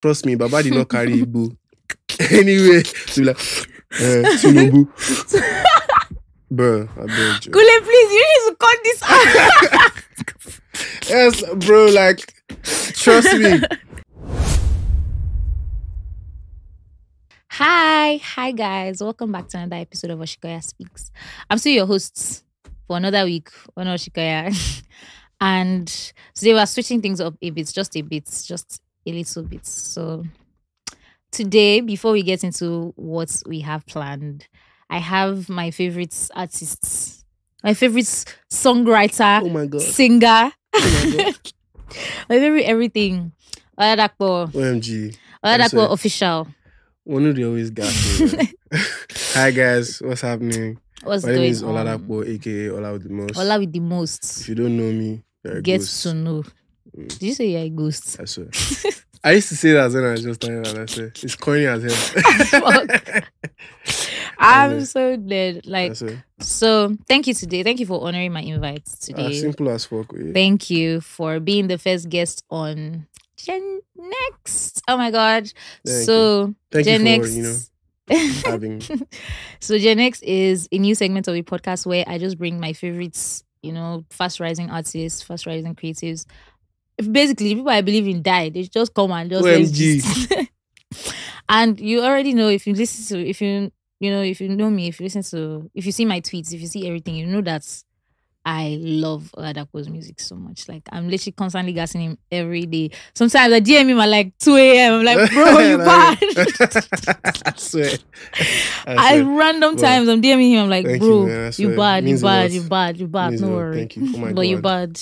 Trust me, Baba did not carry Igbo. anyway, be like, uh, Tinubu. bro, I beg you. Kule, please, you need to cut this out. Yes, bro, like, trust me. Hi, hi guys. Welcome back to another episode of Osikoya Speaks. I'm still your host for another week on Osikoya. and today we're switching things up a bit, just a bit, just a little bit. So today, before we get into what we have planned, I have my favorite artists, my favorite songwriter, Oh my god. singer, Oh my god. my favorite everything. Oladapo, OMG. Oladapo official. One of the always gas Hi guys, what's happening? What's My name going is on? Oladapo, aka Ola with the most. Ola with the most. If you don't know me, Get ghost. to know. Mm. Did you say you're a ghost? I swear. I used to say that when I was just starting and I it's corny as hell. Fuck. I'm so dead. Like, so thank you today. Thank you for honoring my invite Ah, today. simple as fuck. eh? Thank you for being the first guest on Gen Next. Oh my god. Thank so Thank Gen you for Next. you know having. so Gen Next is a new segment of a podcast where I just bring my favorites, you know, fast rising artists, fast rising creatives. Basically, people I believe in die. They just come and just OMG. and you already know if you listen to if you you know if you know me if you listen to if you see my tweets if you see everything you know that I love Oladapo's music so much. Like I'm literally constantly gassing him every day. Sometimes I DM him at like 2 a.m. I'm like, bro, you bad. I swear. I At random Well, times, I'm DMing him. I'm like, you, bro, man. You, bad, you bad, you bad, you bad. No worry. Thank you. Oh my but you bad.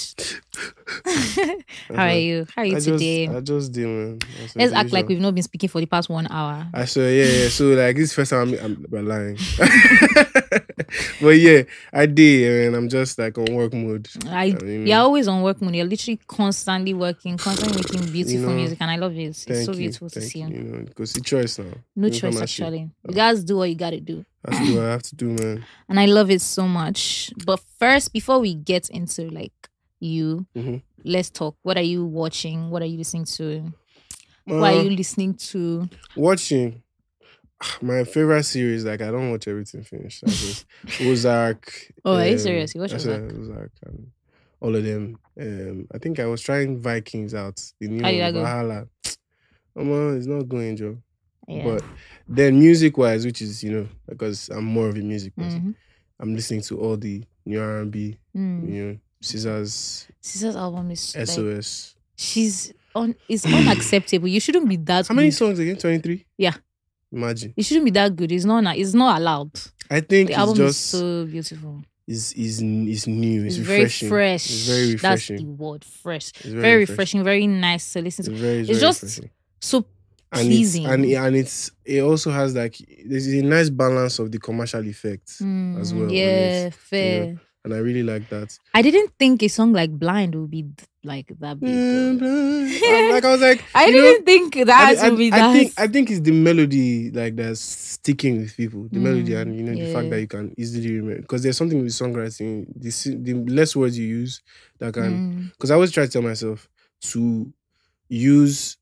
I How are you? How are you I today? Just, I just did, man. I Let's act like we've not been speaking for the past one hour. I swear, yeah, yeah. So like this is the first time I'm, I'm lying. but yeah, I did, and I'm just like on work mode. I, mean, you're always on work mode. You're literally constantly working, constantly making beautiful know, music, and I love it. It's so you, beautiful to thank see. you. You know, because it's choice now. No choice, actually. You guys do what you gotta do. That's what I have to do, man. and I love it so much. But first, before we get into like you, Mhm. let's talk. What are you watching? What are you listening to? what Uh, are you listening to? watching? My favorite series, like I don't watch everything finished. I just Ozark. Oh, are you um, serious? You watch Ozark? Ozark and all of them. Um, I think I was trying Vikings out. The new one, that go? Valhalla. Um, it's not going, Joe. Yeah. But then music wise, which is you know because I'm more of a music person, Mhm. I'm listening to all the new R&B, Mm. you know, SZA's, SZA's album is like, SOS. she's on. It's unacceptable. You shouldn't be that. How many songs again? Twenty three. Yeah. Imagine. It shouldn't be that good. It's not. It's not allowed. I think The it's album just is so beautiful. is is is new. It's, It's, very fresh. It's very refreshing. That's the word. Fresh. It's Very, refreshing. Very nice to listen It's to. very, It's very just refreshing. So and it's pleasing. and and it's it also has like there's a nice balance of the commercial effects Mm, as well. Yeah, fair. And I really like that. I didn't think a song like Blind would be like that big. I'm like I was like I didn't think that I- would be I that. think I think it's the melody like that's sticking with people. The melody Mm, and you know the fact that you can easily remember because there's something with songwriting. The the less words you use that can Mm, because I always try to tell myself to use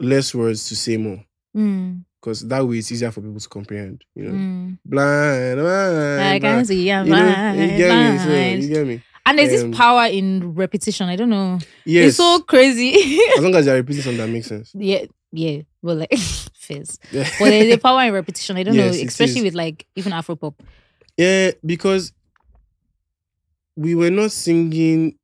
less words to say more mm, because that way it's easier for people to comprehend. You know, mm. blind, blind, I can blind. see I'm You know, you get me. So, you get me. And there's um, this power in repetition. I don't know. Yes. It's so crazy. as long as you're repeating something that makes sense. yeah, yeah. Well, like fizz. Yeah. But there's a power in repetition. I don't Yes, know, especially with like even Afropop. Yeah, because we were not singing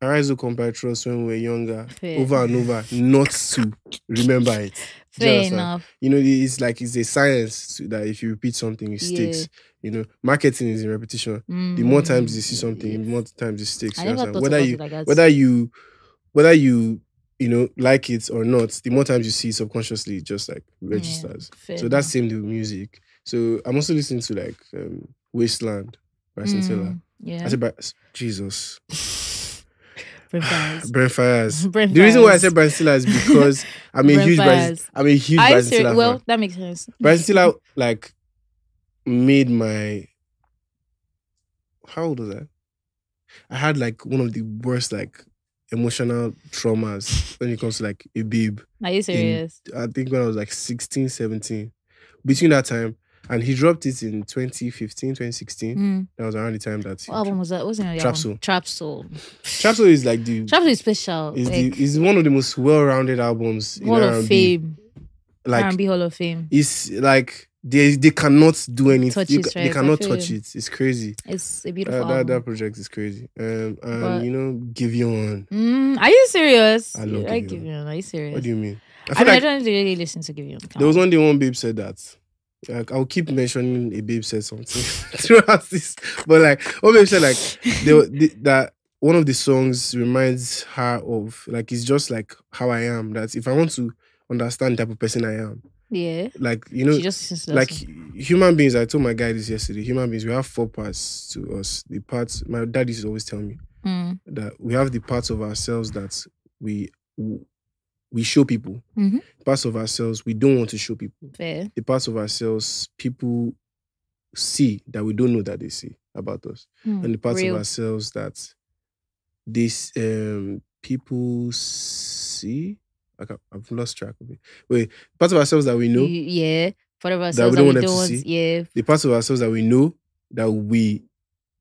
Arise O Compatriots when we were younger, Fair. over and over, not to remember it. Do you Fair enough. You know, it's like it's a science that if you repeat something, it Yeah. sticks. You know, marketing is in repetition. The more times you see something, the more times it sticks. Mm. I you never Whether you it like that. whether you whether you you know like it or not, the more times you see it subconsciously, it just like registers. Fair So that's same with music. So I'm also listening to like um, Wasteland by Scintilla. Mm, Yeah. I said by Jesus. Brent Faiyaz. Brent Faiyaz. Brent The reason why I said Bryson Tiller is because I'm a Brent huge Fires. I'm a huge Brian? Stiller Well, fan. that makes sense. Bryson Tiller like made my how old was I? I had like one of the worst like emotional traumas when it comes to like a babe. Are you serious? I think when I was like 16, 17. Between that time, and he dropped it in 2015, 2016. Mm. That was around the time that What album was that? The it of Trap? Soul. Trap Soul. Trap Soul is like the Trap Soul is special. is like, the is one of the most well-rounded albums in Hall of R&B. Fame. Like R&B Hall of Fame. it's like they they cannot do anything. It, right? They cannot touch you. it. It's crazy. It's a Uh, beautiful that album. that project is crazy. Um, and But- you know, Giveon. Mm, are you serious? I love I Giveon. give you. Are you serious? What do you mean? I I, mean, I like don't really listen to Giveon. there was one day one babe said that. Like I'll keep mentioning a babe said something throughout this, but like one babe said like they, were- the, that one of the songs reminds her of like it's just like how I am. That if I want to understand the type of person I am, Yeah. like you know, just listens to that like song. human beings. I told my guy this yesterday. Human beings, we have four parts to us. The parts my dad used to always tell me Mm, that we have the parts of ourselves that we we show people. Mhm. Parts of ourselves we don't want to show people. fair. The parts of ourselves people see that we don't know that they see about us, Mm, and the parts real. of ourselves that this um people see. I- I've lost track of it. Wait, parts of ourselves that we know, yeah. Part of we ourselves don't that we them don't to want. see. Yeah. the parts of ourselves that we know that we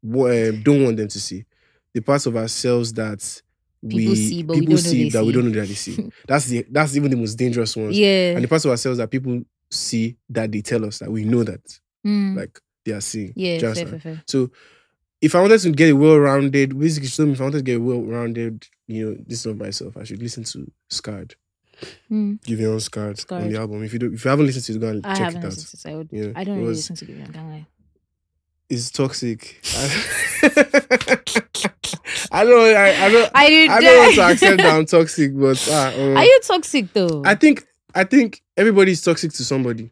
um, don't want them to see, the parts of ourselves that we People see, but we people don't know see that we don't know that they see. That's the that's even the most dangerous ones. Yeah. And the parts of ourselves that people see that they tell us that we know that Mm, like they are seeing. yeah. Fair, fair, fair. So if I wanted to get a well-rounded, basically me if I wanted to get a well-rounded, you know, this of myself, I should listen to Scarred. Mm, Give your own Scarred, on the album. If you do, if you haven't listened to it, go and I check it out. it. I, would, Yeah, I don't really was- listen to Giveon. I can't lie. It's toxic. I don't. I, I don't. You I don't want to accept that I'm toxic, but ah, um, Are you toxic though? I think I think everybody's toxic to somebody.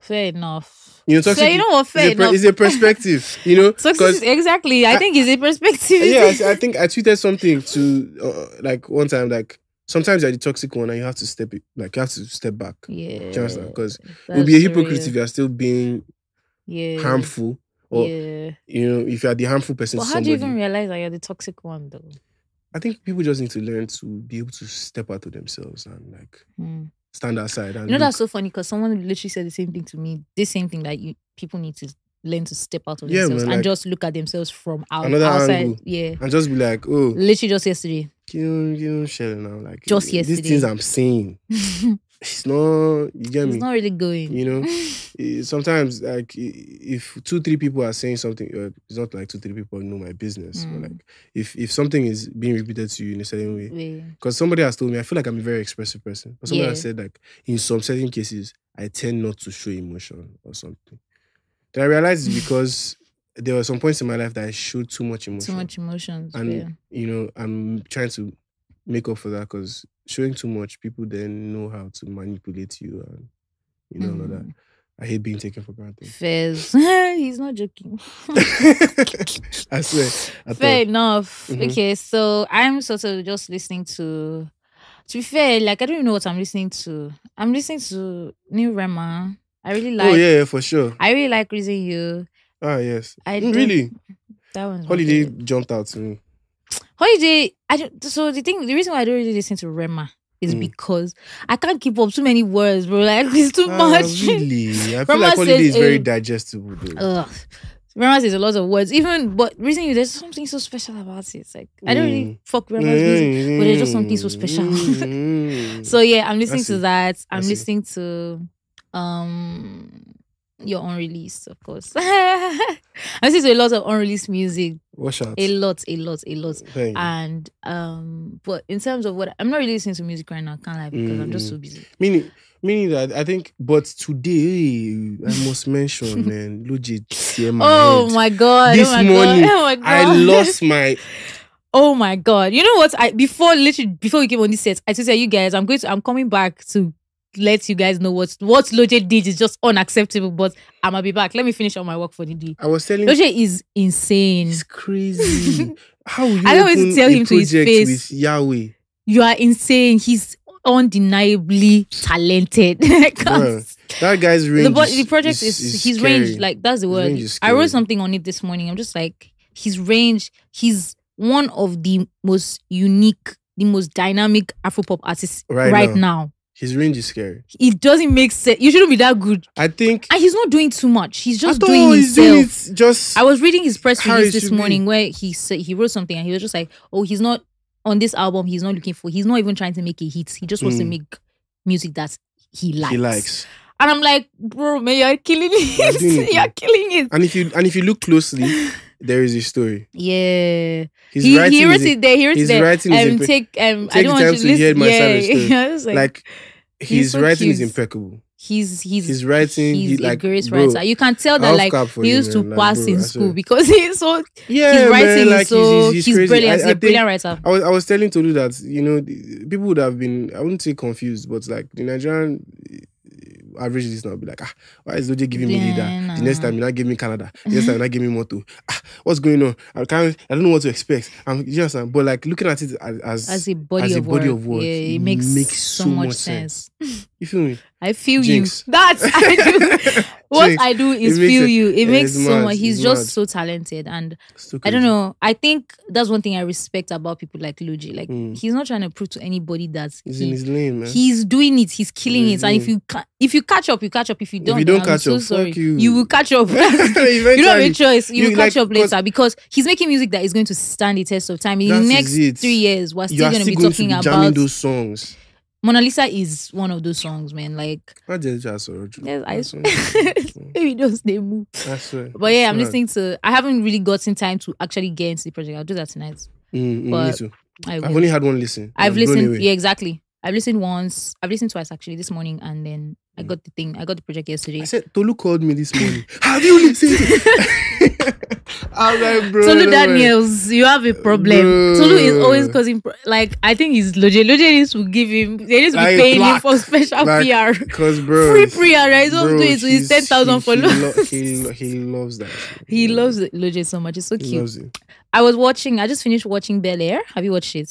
fair enough. You know, toxic. Fair, you know what? is Fair a, per- enough. is a perspective. You know, Toxic, exactly. I, I- think it's a perspective. yeah, I, I think I tweeted something to uh, like one time like sometimes you're the toxic one and you have to step it like you have to step back. yeah. Because That's you'll be a hypocrite real. if you are still being yeah. harmful or yeah. you know if you are the harmful person But how do you even realize that you're the toxic one though? I think people just need to learn to be able to step out of themselves and like Hmm. stand outside and You know look. that's so funny because someone literally said the same thing to me. This same thing that you people need to learn to step out of Yeah, themselves man, and just look at themselves from out, outside. angle. Yeah, and just be like, oh, literally just yesterday. you you know, now. Like Just yesterday. these things I'm saying, it's it's not. You get me? not really going. You know, sometimes like if two three people are saying something, uh, it's not like two three people know my business. Mm. But like if if something is being repeated to you in a certain way, Yeah. because somebody has told me, I feel like I'm a very expressive person. But somebody Yeah. has said like in some certain cases, I tend not to show emotion or something. Then I realized it's because there were some points in my life that I showed too much emotion. Too much emotions. and yeah. you know i'm trying to make up for that because showing too much people then know how to manipulate you and you know all that Mm. i hate being taken for granted Fairs. He's not joking. i swear I fair thought, enough. Mhm. Okay, so I'm sort of just listening to. To be fair, like I don't even know what I'm listening to. I'm listening to New Rema. I really like. oh yeah, for sure I really like Reason You. ah yes I Mm, really That one. holiday jumped out to me Holiday. I don't. So the thing, the reason why I don't really listen to Rema is Mm. because I can't keep up too many words, bro. Like it's too ah, much. really i feel Rema like holiday says, is very um, digestible though Ugh. Rema says a lot of words. Even but Reason You, there's something so special about it. It's like I don't really Mm. fuck Rema's music. but there's just something so special. Mm. So yeah, I'm listening to that. I'm listening to um your unreleased, of course. I'm listening to a lot of unreleased music. wash out A lot, a lot, a lot. Thank. And um, but in terms of what I'm not really listening to music right now, can't lie, because I'm just Mm. so busy. Meaning, meaning that I think, but today I must mention, man, legit tear my oh head. my god! This oh my morning, god! Oh my god! I lost my. Oh my god! You know what? I before literally before we came on this set, I told you guys I'm going to I'm coming back to let you guys know what what Lojay did is just unacceptable. But I'ma be back. Let me finish all my work for the day. I was telling. Lojay is insane. It's crazy. How you I don't want tell him to his face. with Yahweh? You are insane. He's undeniably talented. That guy's range. the, is, the project is, is his scary. range like that's the word i wrote something on it this morning i'm just like his range he's one of the most unique the most dynamic Afropop artist Right right, now. now. His range is scary. It doesn't make sense. You shouldn't be that good. I think. And he's not doing too much. He's just I doing he's himself. doing just. I was reading his press release this should be. morning where he said he wrote something and he was just like, "Oh, he's not on this album. He's not looking for. He's not even trying to make a hit. He just wants to Mm. make music that he likes." he likes. And I'm like, bro, man, you're killing You're it. it, you're killing it. And if you and if you look closely, there is a story. Yeah. His he, writing he wrote it there. He wrote it there. writing um, take um I Take don't want time to to listen. hear my yeah, story. Like, his writing is impeccable. he's he's His writing, he's he a like great bro, writer. You can tell that like he you, used to man. Like, pass bro, in school because he's so Yeah, his writing man, like is so he's, he's, he's, brilliant. I, He's a brilliant writer. I was I was telling Tolu that you know the, people would have been I wouldn't say confused, but like the Nigerian average this now be like ah why is Lojay giving me Yeah, leader? The next time you not give me Canada. The next time you not give me Moto. Ah, what's going on? I can't I don't know what to expect. I'm you understand? But like looking at it as as, As a body as a of body work, of work, yeah, it it makes, makes so, much much sense. you feel me? I feel Jinx. you. That's I do. what Jinx. I do is feel it- you. It makes so much. He's it's just mad. so talented, and So I don't know. I think that's one thing I respect about people like Lojay. Like Mm. he's not trying to prove to anybody that He's in his lane, man. he's doing it. He's killing He's it. And if you if you catch up, you catch up. If you don't, you don't I'm catch so up, sorry. you. will catch up. you don't have a choice. You, you will catch like- up later because he's making music that is going to stand the test of time. In the next three years, we're still going to be talking about those songs. Mona Lisa is one of those songs, man. Like, Not just yes, I maybe those they move. I swear. But yeah, I I'm listening to. I haven't really gotten time to actually get into the project. I'll do that tonight. Mm, mm, me but too. I I've only had one listen. I've I'm listened. Yeah, exactly. I've listened once. I've listened twice actually this morning, and then I Mm. got the thing. I got the project yesterday. I said Tolu called me this morning. Have you listened? I'm like, bro. Tolu. Daniels, you have a problem. Bro. Tolu is always causing pro- like I think he's Lojay. Lojay needs to give him. They need to Like be paying him for special Like, PR. Cause bro, Free PR, right? He's not doing it with his ten thousand he- followers. He, lo- he, he loves that. He loves Lojay so much. It's so He cute. loves it. I was watching. I just finished watching Bel Air. Have you watched it?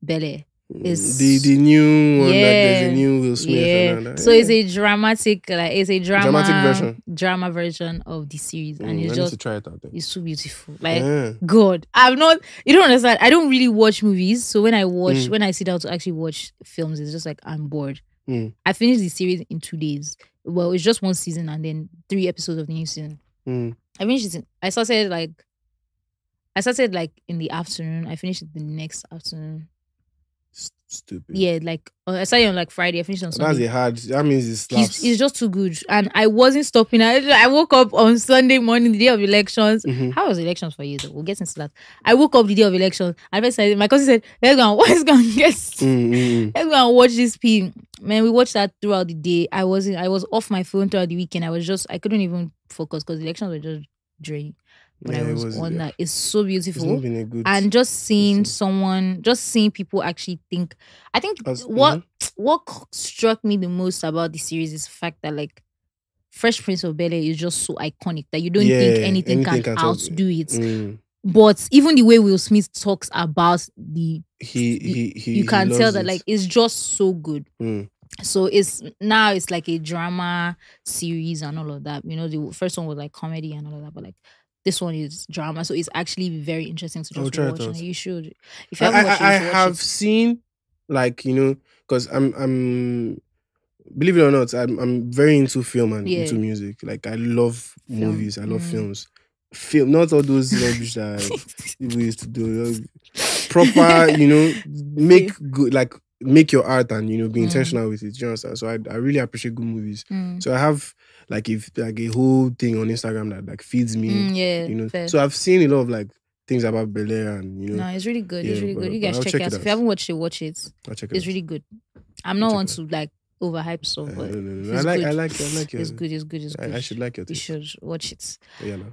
Bel Air. It's- the the new one. Like, there's Yeah. a new Will Smith. Yeah. that. So it's a dramatic, like it's a drama, Dramatic version. drama version of the series, Mm, and I it's need just to try it out. Then. it's so beautiful. Like Yeah. God, I'm not. You don't understand. I don't really watch movies, so when I watch, Mm. when I sit down to actually watch films, it's just like I'm bored. Mm. I finished the series in two days. Well, it's just one season and then three episodes of the new season. Mm. I finished it. I started like. I started like in the afternoon. I finished it the next afternoon. Stupid. Yeah, like uh, I started on like Friday. I finished on Sunday. That's a hard. That means it slaps. It's just too good, and I wasn't stopping. I, I woke up on Sunday morning, the day of elections. Mhm. How was elections for you? Though? We'll get into that. I woke up the day of elections. I said, my cousin said, "Let's go. and- Let's go and get. Mm, mm, mm. Let's go and watch this film." Man, we watched that throughout the day. I wasn't. I was off my phone throughout the weekend. I was just. I couldn't even focus because elections were just draining. But Yeah, I was, was- on yeah. that. It's so beautiful not been a good. and just seeing someone just seeing people actually think i think As- what mhm. what struck me the most about the series is the fact that like fresh prince of bel-air is just so iconic that you don't think anything, anything can, can outdo it Mm. but even the way will smith talks about the He he he. you he can tell that it. like it's just so good Mm. so it's now it's like a drama series and all of that you know the first one was like comedy and all of that but like this one is drama so it's actually very interesting to just watch and you should if you I, haven't I, watched it, I should watch have it. seen like you know because I'm I'm believe it or not I'm I'm very into film and Yeah. into music like I love Film. movies I love Mm. films film not all those rubbish that people used to do proper you know make good like make your art and you know be Mm. intentional with it do you understand so I, I really appreciate good movies Mm. so I have like if like a whole thing on Instagram that like feeds me Mm, yeah, you know fair. so I've seen a lot of like things about Bel Air and you know no, it's really good. it's really but- good. You guys check, check it out. If you haven't watched it, watch it. I'll check it It's out. really good. I'm not one to like overhype stuff, Uh, but no, no, no. I like, I like, I like your. it's good. It's good. It's good. I, I should like your You should watch it. Yeah, no.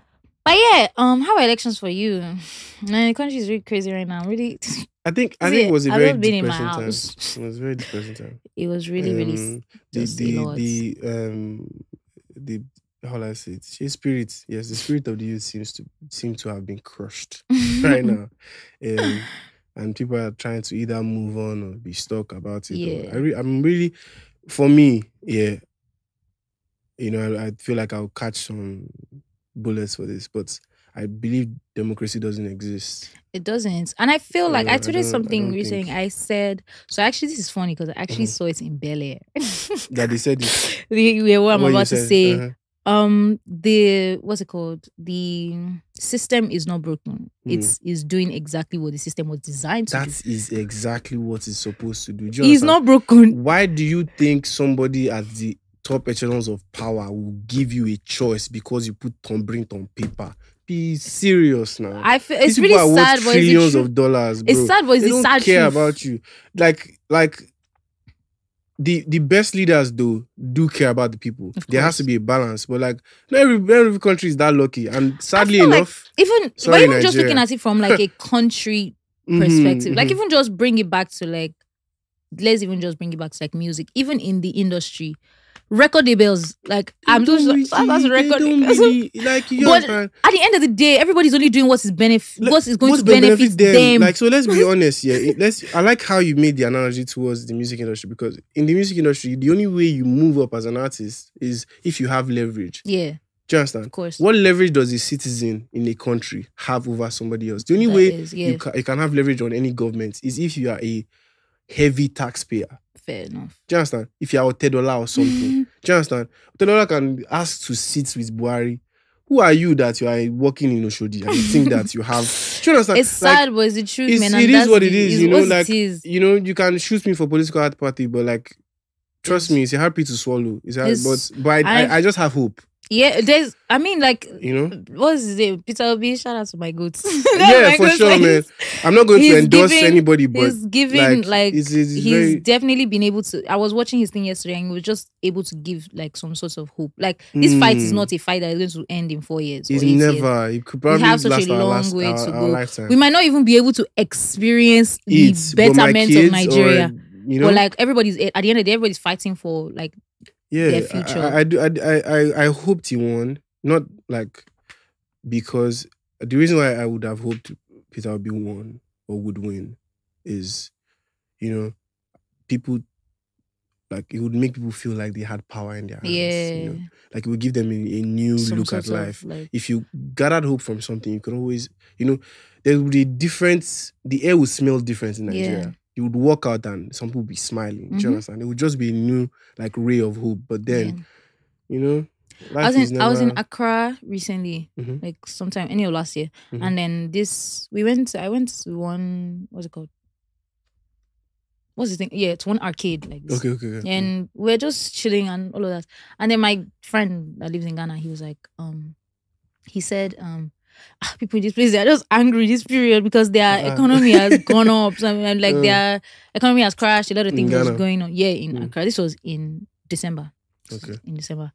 But yeah, um, how are elections for you? Man, the country is really crazy right now. Really, I think I think it was a very not been in my depressing time. It was a very depressing time. it was really, really. Um, the just the the um the how I say it? His spirit, yes, the spirit of the youth seems to seem to have been crushed right now, um, and people are trying to either move on or be stuck about it. Yeah. I re- I'm really, for me, yeah. You know, I, I feel like I'll catch some bullets for this, but I believe democracy doesn't exist. It doesn't. And I feel like I I tweeted I something don't recently. I said, so actually, this is funny because I actually Mhm. saw it in Bel Air. That they said it. the, what I'm what about to say. uh-huh. Um, the what's it called? The system is not broken. Hmm. It's is doing exactly what the system was designed to That do. is exactly what it's supposed to do. Do It's not broken. Why do you think somebody at the top echelons of power will give you a choice because you put thumbprint on paper? Be serious now. I feel These it's really are worth sad, but it's, trillions of dollars. Bro. it's sad, but it's they don't sad care truth. about you. Like, like the the best leaders though do care about the people. There has to be a balance, but like not every, not every country is that lucky. And sadly feel like enough, Even but even just looking at it from like a country mhm, perspective. Like mhm. even just bring it back to like let's even just bring it back to like music. Even in the industry, record labels like They I'm doing that's record. really- like you But understand? At the end of the day, everybody's only doing what is benefit, what is going what's to gonna benefit, them. Like so, let's be honest. Yeah, let's. I like how you made the analogy towards the music industry because in the music industry, the only way you move up as an artist is if you have leverage. yeah, Do you understand? of course. What leverage does a citizen in a country have over somebody else? The only That way is, yeah, you, ca- you can have leverage on any government is if you are a heavy taxpayer. Fair enough. Do you understand? If you are Otedola or something. Do you understand? Otedola can ask to sit with Buhari. Who are you that you are working in Oshodi and you think that you have? Do you understand? It's Like, sad, but it's the truth, it's- man. it is what it is, it's you know, like, you know, you can shoot me for political art party, but like, trust Yes. me, it's a hard pill to swallow. It's hard, but but I, I, I just have hope. Yeah, there's. I mean, like, You know. what's his name? Peter Obi. Shout out to my goods. Yeah, for sure, man. I'm not going to endorse giving- anybody, but He's giving like, it's, it's he's very definitely been able to. I was watching his thing yesterday, and he was just able to give like some sort of hope. Like this fight is Mm. not a fight that is going to end in four years. It's or eight years. never. It could probably have such a last our long last way our, to go. lifetime. We might not even be able to experience It, the betterment of Nigeria. or, you know, but like everybody's at the end of the day, everybody's fighting for like yeah, their I- future. I, I do. I, I I I hoped he won, not like because the reason why I would have hoped Peter Obi won or would win is, you know, people like it would make people feel like they had power in their hands. yeah, you know? like it would give them a, a new some look at life. Like, if you gathered hope from something, you could always, you know, there would be a difference. The air would smell different in Nigeria. Yeah. You would walk out and some people would be smiling. Do Mhm. you understand? It would just be a new like ray of hope. But then, yeah. you know, I was in I was in Accra recently, Mhm. like sometime any of last year, Mhm. and then this we went. I went to one. What's it called? What's the thing? Yeah, it's one arcade like this. Okay, okay, okay. And we're just chilling and all of that. And then my friend that lives in Ghana, he was like, um, he said, um, "Ah, people in this place they are just angry this period because their Ah. economy has gone up. So, and like Uh. their economy has crashed. A lot of things was going on. Yeah, in Mm. Accra. This was in December. Okay. In December.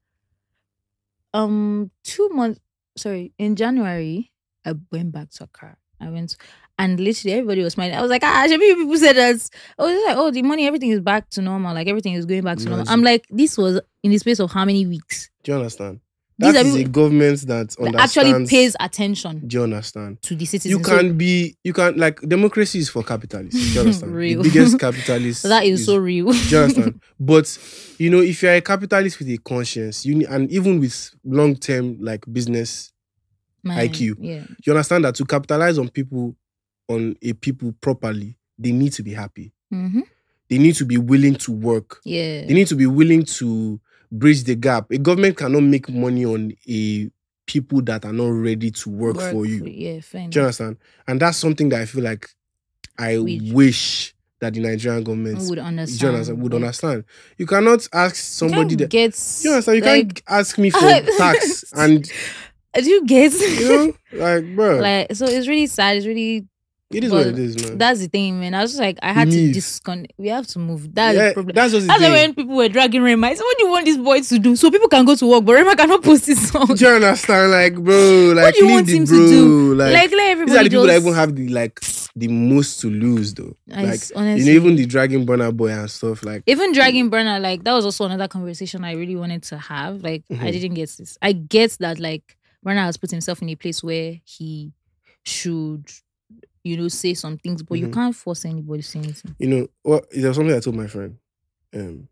Um, two months. Sorry, in January, I went back to Accra. I went. And literally everybody was smiling. I was like, ah, maybe people said that. Oh, it's like, oh, the money, everything is back to normal. Like everything is going back to normal. I'm like, this was in the space of how many weeks? Do you understand? These That are is a government that actually pays attention Do you understand? to the citizens. You So can be, you can like democracy is for capitalists. Do you understand? Real. The biggest capitalist. that is so real. Do you understand? but you know, if you're a capitalist with a conscience, you need, and even with long term like business, Man, IQ. Yeah. you understand that to capitalize on people, on a people properly, they need to be happy. hmm They need to be willing to work. Yeah. They need to be willing to bridge the gap. A government cannot make money on a people that are not ready to work, for you. Yeah, fair Do you understand? And that's something that I feel like I We- wish that the Nigerian government Would do you understand. understand, would understand. You cannot ask somebody you that can't get. you understand. You like, can't ask me for tax and Do you get? you know, like, bro, like, so it's really sad. It's really it is but what it is, man. That's the thing, man. I was just like, I had to disconnect. We have to move. That's yeah, the problem. that's the That's thing. when people were dragging Rema, I said, what do you want this boy to do? So people can go to work, but Rema cannot post his song. Do you understand? Like, bro, like, what do you want him to do? Like, Like, let these are the people that even have the like the most to lose, though. I like, s- you know, honestly- even the Dragon Burna Boy and stuff. Like, Even dragging Burna, like that was also another conversation I really wanted to have. Like I Mhm. didn't get this. I get that like Burna has put himself in a place where he should, you know, say some things, but you Mhm. can't force anybody to say anything. you know, what there was something I told my friend. Um,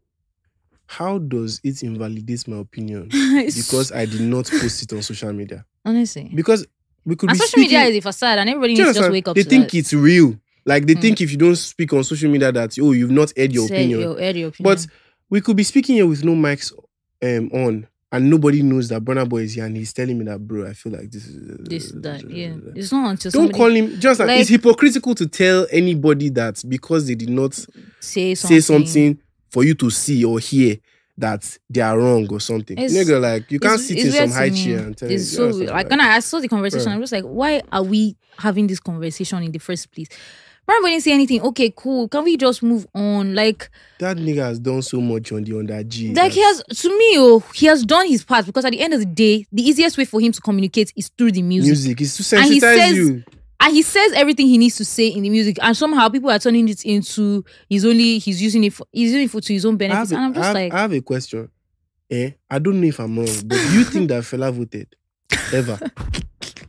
how does it invalidate my opinion because I did not post it on social media? honestly, Because we could And be social speaking, media is a facade, and everybody needs to just wake up. They think that. it's real. Like they Mm. think if you don't speak on social media that oh you've not aired your opinion. Your, air your opinion. But we could be speaking here with no mics um, on, and nobody knows that Burna Boy is here, and he's telling me that, bro, I feel like this is this, uh, that, uh, yeah. Uh, it's not until Don't somebody call him. Just Like- it's hypocritical to tell anybody that because they did not say something. say something for you to see or hear that they are wrong or something. It's- Nigga, like you can't sit in some high chair and tell It's so weird. like when I, I saw the conversation, Bruh. I'm just like, why are we having this conversation in the first place? When you say anything? Okay, cool. Can we just move on? Like, that nigga has done so much on the under G. like he has to me, oh, he has done his part because at the end of the day, the easiest way for him to communicate is through the music. music is to And he sensitize says- you. and he says everything he needs to say in the music, and somehow people are turning it into he's only he's using it for he's using it for to his own I have, benefits, and I'm I just have- like, I have a question. Eh, I don't know if I'm wrong, but do you think that Fela voted ever?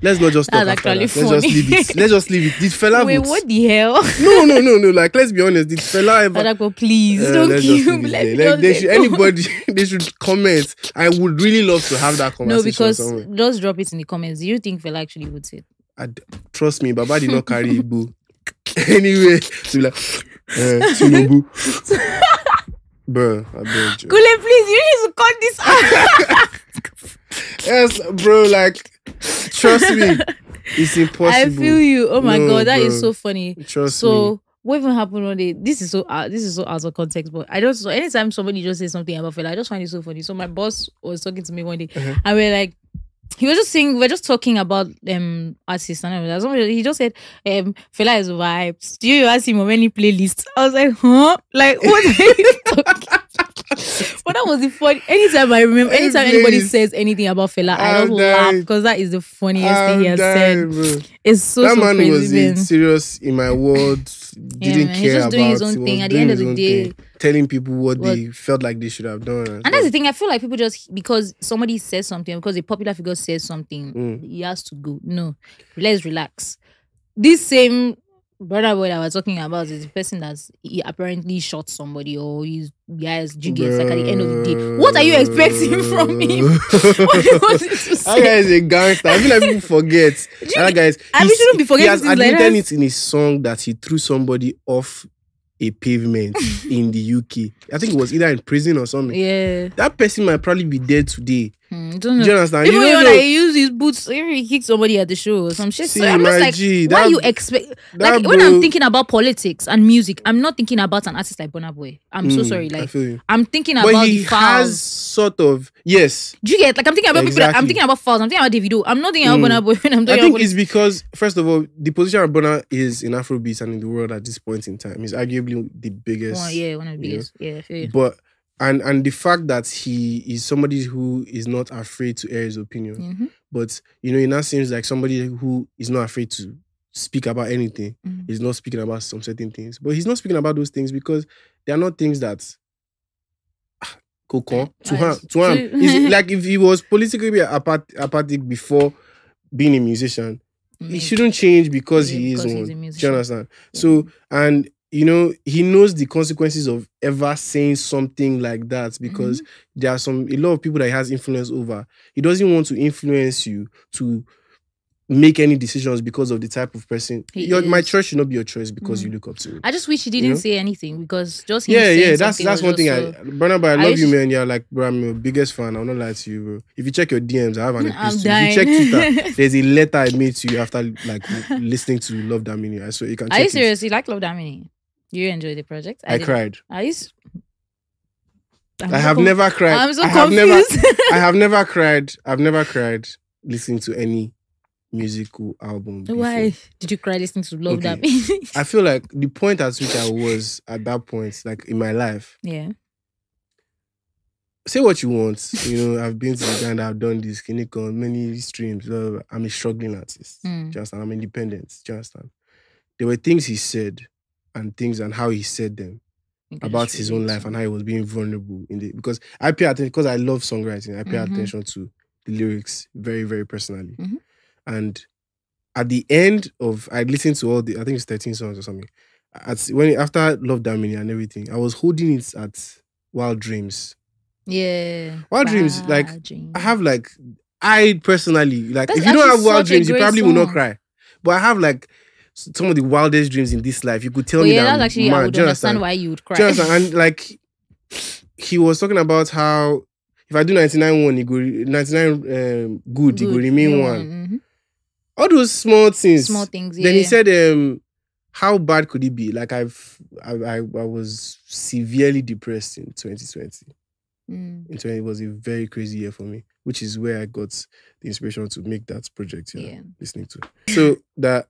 Let's not just talk That's after. Let's just leave it. Let's just leave it. Did Fela wait, vote? what the hell? No, no, no, no. Like, let's be honest. Did Fela ever? Adako, please Uh, don't let's just kill me. Let there. Like, they should, anybody, they should comment. I would really love to have that conversation. No, because somewhere. just drop it in the comments. Do you think Fela actually would say? I trust me, Baba did not carry Igbo. anyway, to be like, uh, Tinubu. bro, I beg you. Kule, please, you need to cut this out. Yes, bro, like, trust me. It's impossible. I feel you. Oh my No, god, that is bro. so funny. Trust so me. what even happened one day? This is so uh, this is so out of context, but I don't. So anytime somebody just says something about Fela, I just find it so funny. So my boss was talking to me one day, Uh-huh. and we're like. He was just saying we are just talking about um artists and everything. He just said um Fela is vibes. Do you ask him on any playlist? I was like, huh? Like what are you talking? but that was the fun. Anytime I remember, Any anytime anybody says anything about Fela, I I'm just laugh because that is the funniest thing he has dying, said. bro. It's so that so man crazy. was man. serious in my world. Didn't man, he's care just about doing his own thing. At the end of the day- thing, telling people what, What- they felt like they should have done. And that's the thing. I feel like people just because somebody says something, because a popular figure says something, Mm. he has to go. No, let's relax. This same Burna Boy that we're talking about is the person that's he apparently shot somebody or he's guys jiggy. Like at the end of the day, what are you expecting from him? what do you want him That guy is a gangster. I feel like people forget. That guy is. we he's- shouldn't be forgetting He has things like it in his song that he threw somebody off a pavement in the UK. I think it was either in prison or something. Yeah, That person might probably be dead today. Hmm, don't Do know. you understand? Even you when know. I use his boots, if he kicked somebody at the show or some shit. See, so I'm just like, G, why that- you expect? Like when I'm thinking about politics and music, I'm not thinking about an artist like Burna Boy. I'm so Mm, sorry. I Like feel you. I'm thinking But about he has sort of yes. Do you get? Like I'm thinking about people. That, I'm thinking about Falz. I'm thinking about Davido. I'm not thinking about Mm. Burna Boy when I'm I talking think about. it's because first of all, the position of Burna is in Afrobeats and in the world at this point in time is arguably the biggest. One, yeah, one of the you know. biggest. Yeah, I feel you. But and and the fact that he is somebody who is not afraid to air his opinion, Mhm. but you know, it now seems like somebody who is not afraid to speak about anything. Mhm. He's not speaking about some certain things, but he's not speaking about those things because they are not things that. ah, Kokon to him, to him. Like if he was politically apath- apathic before being a musician, he shouldn't change because Yeah, he is because one. a Do you understand? So and you know he knows the consequences of ever saying something like that because Mm-hmm. there are some a lot of people that he has influence over. He doesn't want to influence you to make any decisions because of the type of person. Your, my choice should not be your choice because Mm. you look up to me. I just wish he didn't know? say anything because just Yeah, yeah, that's that's one thing. just I, so- Burna, but I I love you, man. You're like, bro, I'm your biggest fan. I'll not lie to you, bro. If you check your DMs, I have an I'm epistle. If you check dying. Twitter, there's a letter I made to you after like listening to Love Damini. I so you can check Are you it. serious? You like Love Damini? You enjoy the project? I did. cried. You? s- I'm I have never cried. I'm so I have never confused. I have never cried. I've never cried listening to any musical album. Before. Why did you cry listening to Love Okay. Damini? I feel like the point at which I was at that point, like in my life, yeah. say what you want. You know, I've been to Uganda, I've done this, Kinikon, many streams. blah, blah, blah. I'm a struggling artist. Mm. Do you understand? I'm independent. Do you understand? There were things he said and things and how he said them about his own life and how he was being vulnerable in the because I pay attention because I love songwriting. I pay Mhm. attention to the lyrics very, very personally. Mhm. And at the end of I listened to all the I think it's 13 songs or something. At when after Love Damini and everything, I was holding it at Wild Dreams. Yeah. Wild Dreams, like, dreams. I have like I personally like That's if you don't have wild dreams, you probably will not cry. But I have like some of the wildest dreams in this life. You could tell But me yeah, that actually mad. I would Do you understand why you would cry. Understand? And like he was talking about how if I do 99 one, it go 99 um, good, it go remain one. mhm. All those small things. Small things. Yeah. Then he said, um, how bad could it be? Like I've I, I, I was severely depressed in 2020. Mm, In 20 it was a very crazy year for me, which is where I got the inspiration to make that project. Yeah, yeah. listening to. So that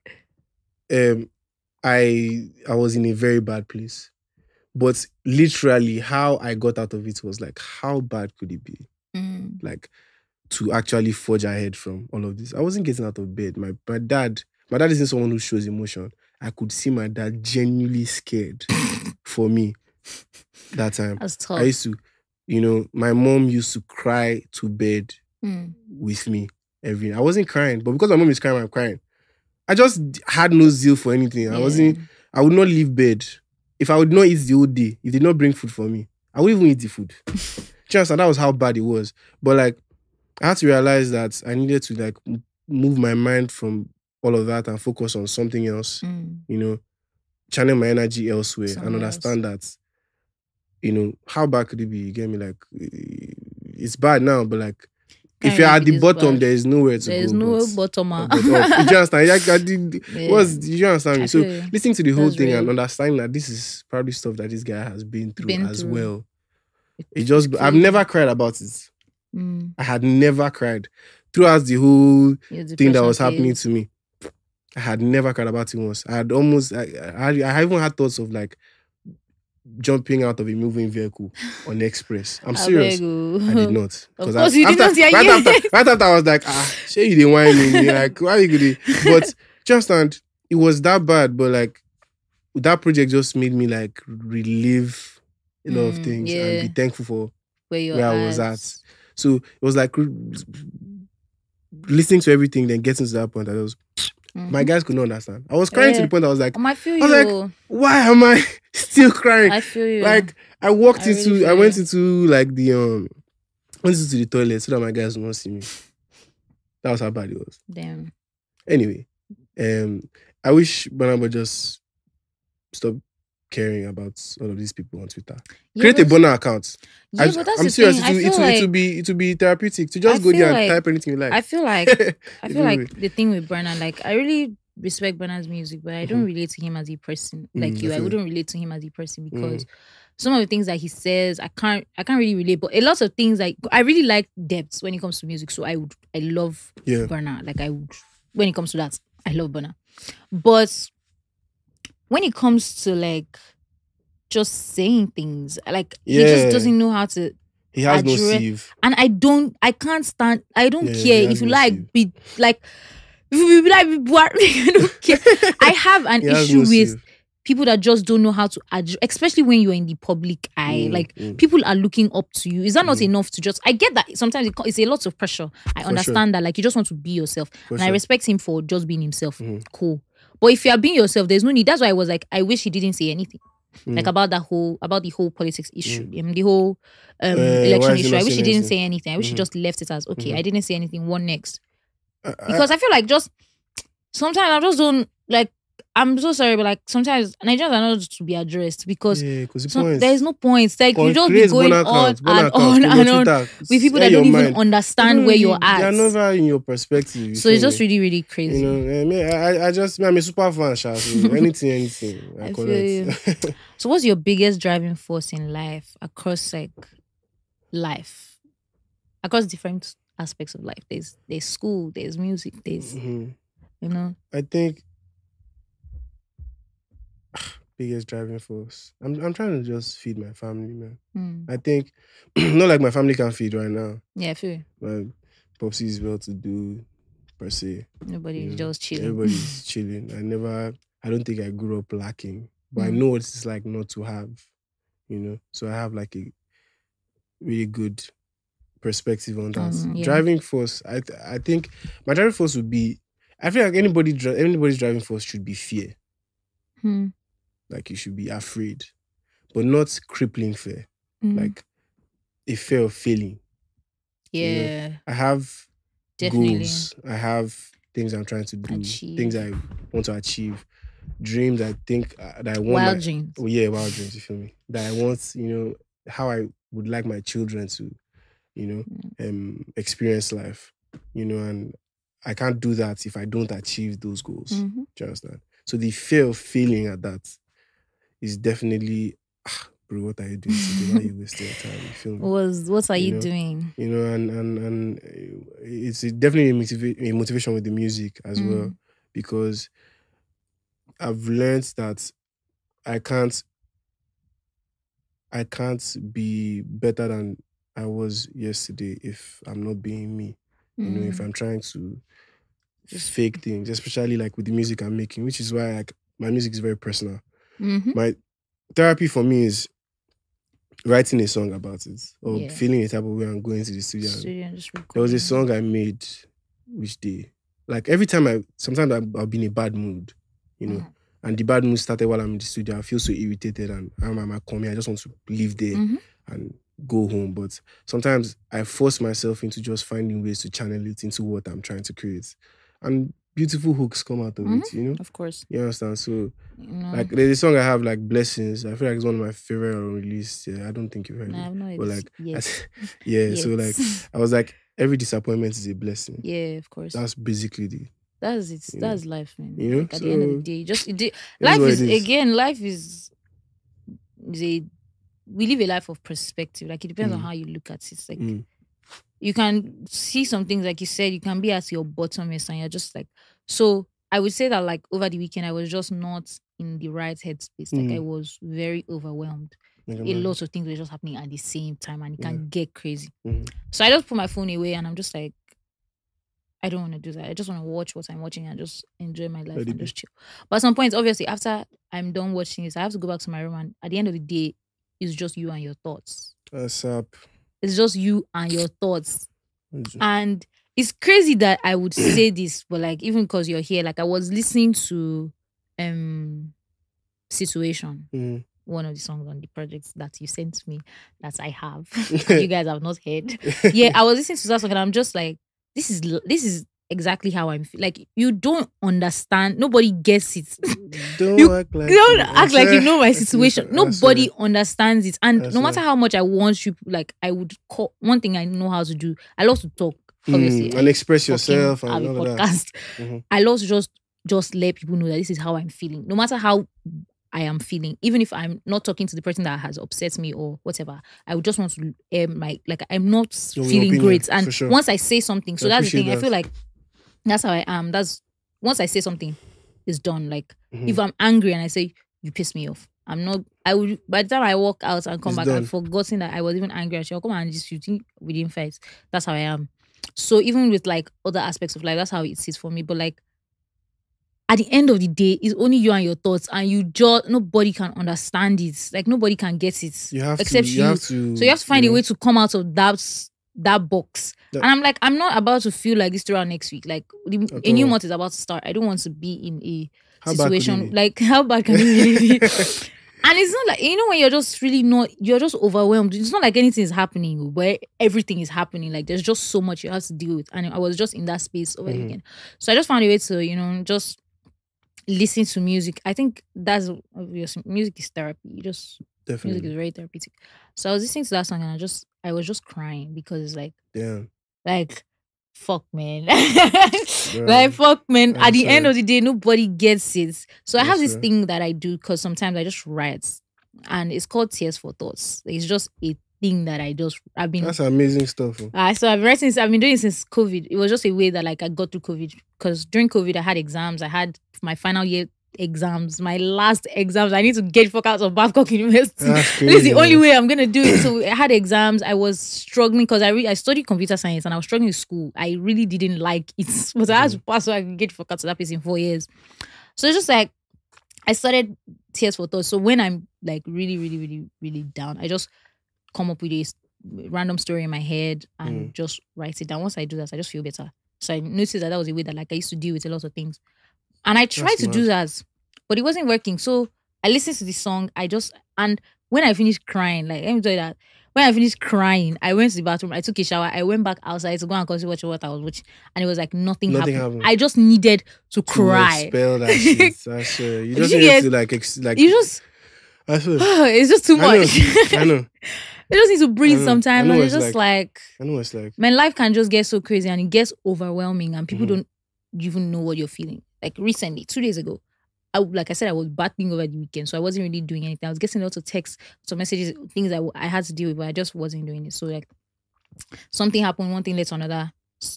um I I was in a very bad place. But literally how I got out of it was like, how bad could it be? Mm, Like to actually forge ahead from all of this. I wasn't getting out of bed. My my dad, my dad isn't someone who shows emotion. I could see my dad genuinely scared for me that time. I used to, you know, my mom used to cry to bed Mm, with me every I wasn't crying, but because my mom is crying, I'm crying. I just had no zeal for anything. I wasn't, I would not leave bed. If I would not eat the whole day, if they did not bring food for me, I wouldn't even eat the food. You understand? That was how bad it was. But like, I had to realize that I needed to like move my mind from all of that and focus on something else. Mm, You know, channel my energy elsewhere Somewhere and else. understand that. You know, how bad could it be? You get me? Like, it's bad now, but like, if you're at the bottom, bad. there is nowhere to There is go. no but- bottom. but ah. up. Do you understand? Like, I did, Yeah. what's, you understand me? So listening to the whole thing and real. understanding that this is probably stuff that this guy has been through Been as through. well. It- It just it's I've never cried about it. Mm, I had never cried throughout the whole thing that was happening to me. I had never cried about it once. I had almost I I, I even had thoughts of like jumping out of a moving vehicle on express. I'm serious. I did not. Of course I, you did after, not, yeah, right. After, right after I was like, ah, say you didn't whine me. Like, why you good? But just and it was that bad, but like that project just made me like relive a lot of Mm, things yeah. and be thankful for Where where I was at. So it was like listening to everything, then getting to that point. I was my Mhm. guys could not understand. I was crying to the point I was like, Um, I feel I you. was like, why am I still crying? I feel you. Like I walked I into, feel I went into like the um, went into the toilet so that my guys would not see me. That was how bad it was. damn. Anyway, um, I wish Burna Boy just stop caring about all of these people on Twitter. Yeah, Create a burner account. Yeah, I, but that's am the serious. thing. It I will, feel it, will, like it will be it will be therapeutic to just I go there feel and like- type anything you like. I feel like I feel like the thing with Burna, like I really respect Burna's music, but I don't Mhm. relate to him as a person. Mm, Like I you, I wouldn't relate to him as a person because some of the things that he says, I can't I can't really relate. But a lot of things like I really like depth when it comes to music. So I would I love yeah. Burna. Like I would when it comes to that, I love Burna. But when it comes to like just saying things, like he Yeah. just doesn't know how to He has no address- sieve. and I don't, I can't stand. I don't Yeah, care if you no like be like, if you be like be I don't care. I have an He has issue no with sieve. people that just don't know how to address, especially when you're in the public eye. Mm, Like mm. people are looking up to you. Is that not Mhm. enough to just? I get that sometimes it co- it's a lot of pressure. I sure. understand that. Like you just want to be yourself, For and I sure. respect him for just being himself. Mhm. Cool. But if you are being yourself, there's no need. That's why I was like, I wish he didn't say anything. Like Mm. about that whole about the whole politics issue, um, the whole um, Uh, election issue. I wish he didn't anything? say anything. I wish he Mhm. just left it as okay. Mhm. I didn't say anything. What next? I- I- Because I feel like just sometimes I just don't like. I'm so sorry, but like sometimes Nigerians are not to be addressed because yeah, the some, there is no point. Like you Con- just be going burner on and account, on and on with people that don't your even understand Even where you- you're at. They're never in your perspective. you so it's just me? really, really crazy. You know, eh, me, I, I just, I'm a super fan, Sha. So anything, anything, I, I. So what's your biggest driving force in life across like life? Across different aspects of life. There's there's school, there's music, there's Mhm. you know. I think biggest driving force. I'm, I'm trying to just feed my family, man. mm, I think not like my family can feed right now. Yeah, you. My popsy is well to do, per se. nobody's Yeah. just chilling. Everybody's chilling. I never, I don't think I grew up lacking, but I Mm. know what it's like not to have, you know. So I have like a really good perspective on that. Um, yeah. Driving force, I th- I think my driving force would be. I feel like anybody, dri- anybody's driving force should be fear. Hmm, Like you should be afraid, but not crippling fear. mm. Like a fear of failing. yeah. I have Definitely. goals. I have things I'm trying to do, Achieve. things I want to achieve, dreams I think uh, that I want. Wild my- dreams. Oh yeah, wild dreams. You feel me? That I want, you know, how I would like my children to, you know, Mm. um, experience life. You know, and I can't do that if I don't achieve those goals. Mhm. Do you understand? So the fear of failing at that is definitely, ah, bro, what are you doing today? Why are you wasting your time? You feel me? Was what are You you, know, doing? you know, and and and uh, it's definitely a, motiva- a motivation with the music as well Mm. because I've learned that I can't I can't be better than I was yesterday if I'm not being me. You know, if Mm. I'm trying to Just- fake things, especially like with the music I'm making, which is why like my music is very personal. Mhm. My therapy for me is writing a song about it or Yeah. feeling a type of way and going to the studio Studio there was a song I made which day. Like every time I sometimes I- I'll be in a bad mood, you know, Mhm. and the bad mood started while I'm in the studio. I feel so irritated and I'm at my coming. I just want to leave there Mhm. and go home. But sometimes I force myself into just finding ways to channel it into what I'm trying to create. And beautiful hooks come out of it, you know? Of course. You understand? So like there's a song I have like Blessings. I feel like it's one of my favorite unreleased. Yeah, I don't think you've heard no, it. I've no But like yes. yeah, so like I was like every disappointment is a blessing. yeah, of course. That's basically the That's it. you know. That's life, man. You know, Like, at the end of the day, just it, did- is life is, is. again. Life is we live a life of perspective. Like it depends on Mm. how you look at it. It's Like Mm. You can see some things, like you said, you can be at your bottomest, and you're just like. So I would say that like over the weekend, I was just not in the right headspace. Like I Mm. was very overwhelmed. A lot of things were just happening at the same time and it can get crazy. Mhm. So I just put my phone away and I'm just like, I don't want to do that. I just want to watch what I'm watching and just enjoy my life and just chill. But at some point, obviously, after I'm done watching this, I have to go back to my room and at the end of the day, it's just you and your thoughts. What's up? It's just you and your thoughts. And it's crazy that I would say this, but like even because you're here, like I was listening to um Situation Mm. one of the songs on the projects that you sent me that I have. you guys have not heard. Yeah, I was listening to that song and I'm just like, this is this is exactly how I'm. Like you don't understand. Nobody gets it. Don't You act like You don't I act like you know my situation. Nobody understands it. And no matter how much I want you, like I would call one thing I know how to do. I love to talk. Obviously, Mm, and express yourself and all that. podcast. Mhm. I love to just just let people know that this is how I'm feeling. No matter how I am feeling, even if I'm not talking to the person that has upset me or whatever, I would just want to um like like I'm not Your feeling opinion, great. And sure. once I say something, so I that's the thing. I feel like that's how I am. That's once I say something, it's done. Like Mhm. if I'm angry and I say you piss me off, I'm not. I would by the time I walk out and come It's back, done. I've forgotten that I was even angry. And she'll come and just you think we didn't fight. That's how I am. So even with like other aspects of life, that's how it is for me. But like at the end of the day, it's only you and your thoughts, and you just nobody can understand it. Like nobody can get it You have except to. you. You have to. so you have to find know, a way to come out of that that box. And I'm like, I'm not about to feel like this throughout next week. Like the, a new month is about to start. I don't want to be in a how bad could it situation like how bad can it really be? And it's not like you know when you're just really not you're just overwhelmed. It's not like anything is happening where everything is happening. Like there's just so much you have to deal with. And I was just in that space over the Mhm. weekend. So I just found a way to, you know, just listen to music. I think that's obvious. Music is therapy. You just music is very therapeutic. So I was listening to that song and I just I was just crying because it's like Damn. like fuck man. Like fuck man. At the end of the day, nobody gets it. So I have this thing that I do because sometimes I just write. And it's called Tears for Thoughts. It's just a thing that I just I've been That's amazing stuff. uh, so I've been writing. Since I've been doing it since COVID. It was just a way that like I got through COVID because during COVID I had exams. I had my final year exams, my last exams. I need to get fuck out of Babcock University. That's this is the only way I'm gonna do it. So I had exams. I was struggling because I re- I studied computer science and I was struggling in school. I really didn't like it, but I had to pass so I could get fuck out of that place in four years. So it's just like I started Tears for Thoughts. So when I'm like really, really, really, really down, I just come up with a random story in my head and Mm. just write it down. Once I do that, I just feel better. So I noticed that that was a way that like I used to deal with a lot of things, and I tried That's to do that, but it wasn't working. So I listened to the song. I just and when I finished crying, like let me tell you that when I finished crying, I went to the bathroom. I took a shower. I went back outside to go and continue watching what I was watching, and it was like nothing, Nothing happened. happened. I just needed to To cry. expel that shit. You just You need get- to like ex- like. You just I it's just too I know. much. I know. you just need to breathe sometimes. And it's it's just like, I know it's like. man, life can just get so crazy and it gets overwhelming, and people Mhm. don't even know what you're feeling. Like recently, two days ago, I like I said, I was battling over the weekend, so I wasn't really doing anything. I was getting lots of texts, some messages, things I, I had to deal with, but I just wasn't doing it. So like something happened, one thing led to another.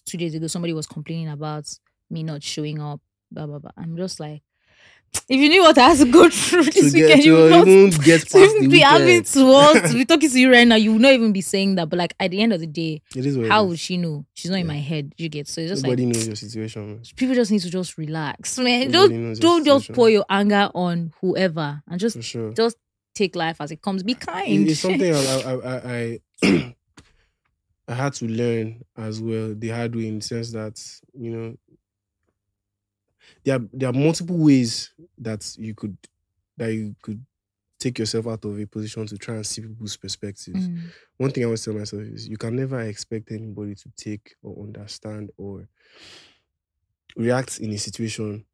Two days ago, somebody was complaining about me not showing up. Blah blah blah. I'm just like, if you knew what I had to go through this to weekend, get you would not even get past to even be having to us to be talking to you right now, you would not even be saying that. But like at the end of the day, It is what it how is. would she know? She's not in my head. You get so it's just Nobody like knows your situation. man. people just need to just relax, man. Nobody Don't don't just pour your anger on whoever and just sure. just take life as it comes. Be kind. It's something I I I, I, I had to learn as well the hard way in the sense that you know there are, there are multiple ways that you could that you could take yourself out of a position to try and see people's perspectives. Mm, One thing I always tell myself is you can never expect anybody to take or understand or react in a situation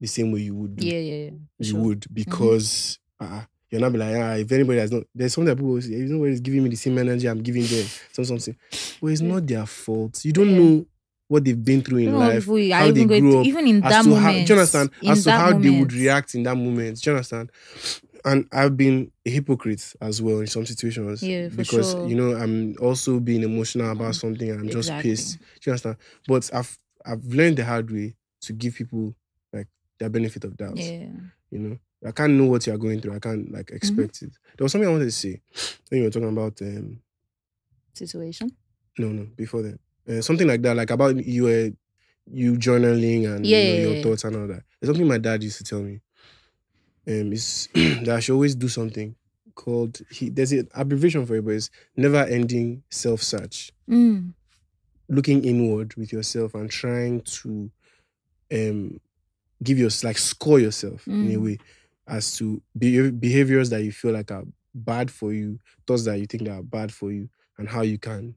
the same way you would do yeah, yeah, yeah. you sure. Mm-hmm. would because uh, you're not be like ah, if anybody has not there's something that people say if nobody's giving me the same energy I'm giving them some something but it's Yeah. not their fault you don't Yeah. know what they've been through in life we how they even grew to, up, even in that moment. how do you understand as to that how they would react in that moment do you understand and I've been a hypocrite as well in some situations Yeah, for because sure. you know I'm also being emotional about something and I'm just Exactly. pissed do you understand but I've I've learned the hard way to give people like their benefit of doubt Yeah. you know i can't know what you're going through i can't like Mm-hmm. expect it there was something i wanted to say when you were talking about um Situation. no no before then uh, something like that like about you uh, you journaling and Yeah, you know, yeah, your yeah. thoughts and all that there's something my dad used to tell me um is that i should always do something called he there's an abbreviation for it but it's never ending self-search Mm. looking inward with yourself and trying to um give your like score yourself in a Mm. way as to behav- behaviors that you feel like are bad for you, thoughts that you think that are bad for you, and how you can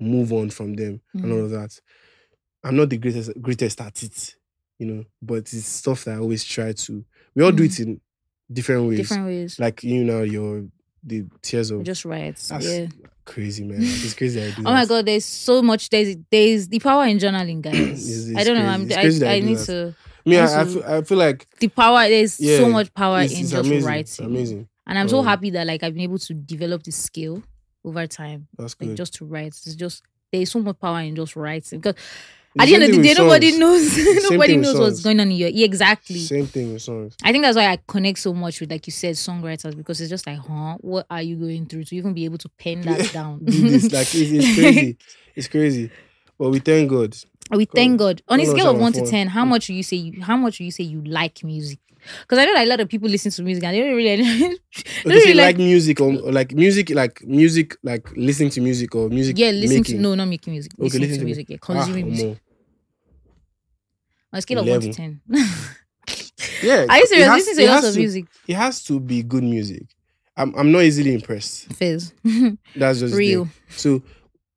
move on from them and Mm. all of that. I'm not the greatest greatest at it, you know, but it's stuff that I always try to. We all do it in different ways. Mm. Different ways. Like you know, your the tears of just that's Yeah. crazy, man. It's crazy. I Oh my god, there's so much. There's there's the power in journaling, guys. It's- I don't know. I'm, It's crazy I, I I need that. to. Me, I, I, feel, I feel like The power. There's Yeah, so much power it's, in it's just amazing. writing. Amazing. And I'm so Um, happy that like I've been able to develop this skill over time. That's Like just to write. It's just there's so much power in just writing. Because at the end of the day, nobody songs. knows. Nobody knows what's going on in your. Yeah, exactly. Same thing with songs. I think that's why I connect so much with, like you said, songwriters because it's just like, huh, what are you going through to even be able to pen that down? it's like it's, it's crazy. It's crazy. But we thank God. we thank God. On a scale of one to ten, how mm. much you say you? How much you say you like music? Because I know that a lot of people listen to music and they don't really, they don't really like, like music or, or like music, like music, like listening to music or music. yeah, listen making. to no, not making music, Okay, listening listen to music, yeah, Ah, consuming music. omo. On a scale of one to ten, Yeah. are you serious? has- Listen to lots of to- music. It has to be good music. I'm I'm not easily impressed. Fizz, That's just real. thing. So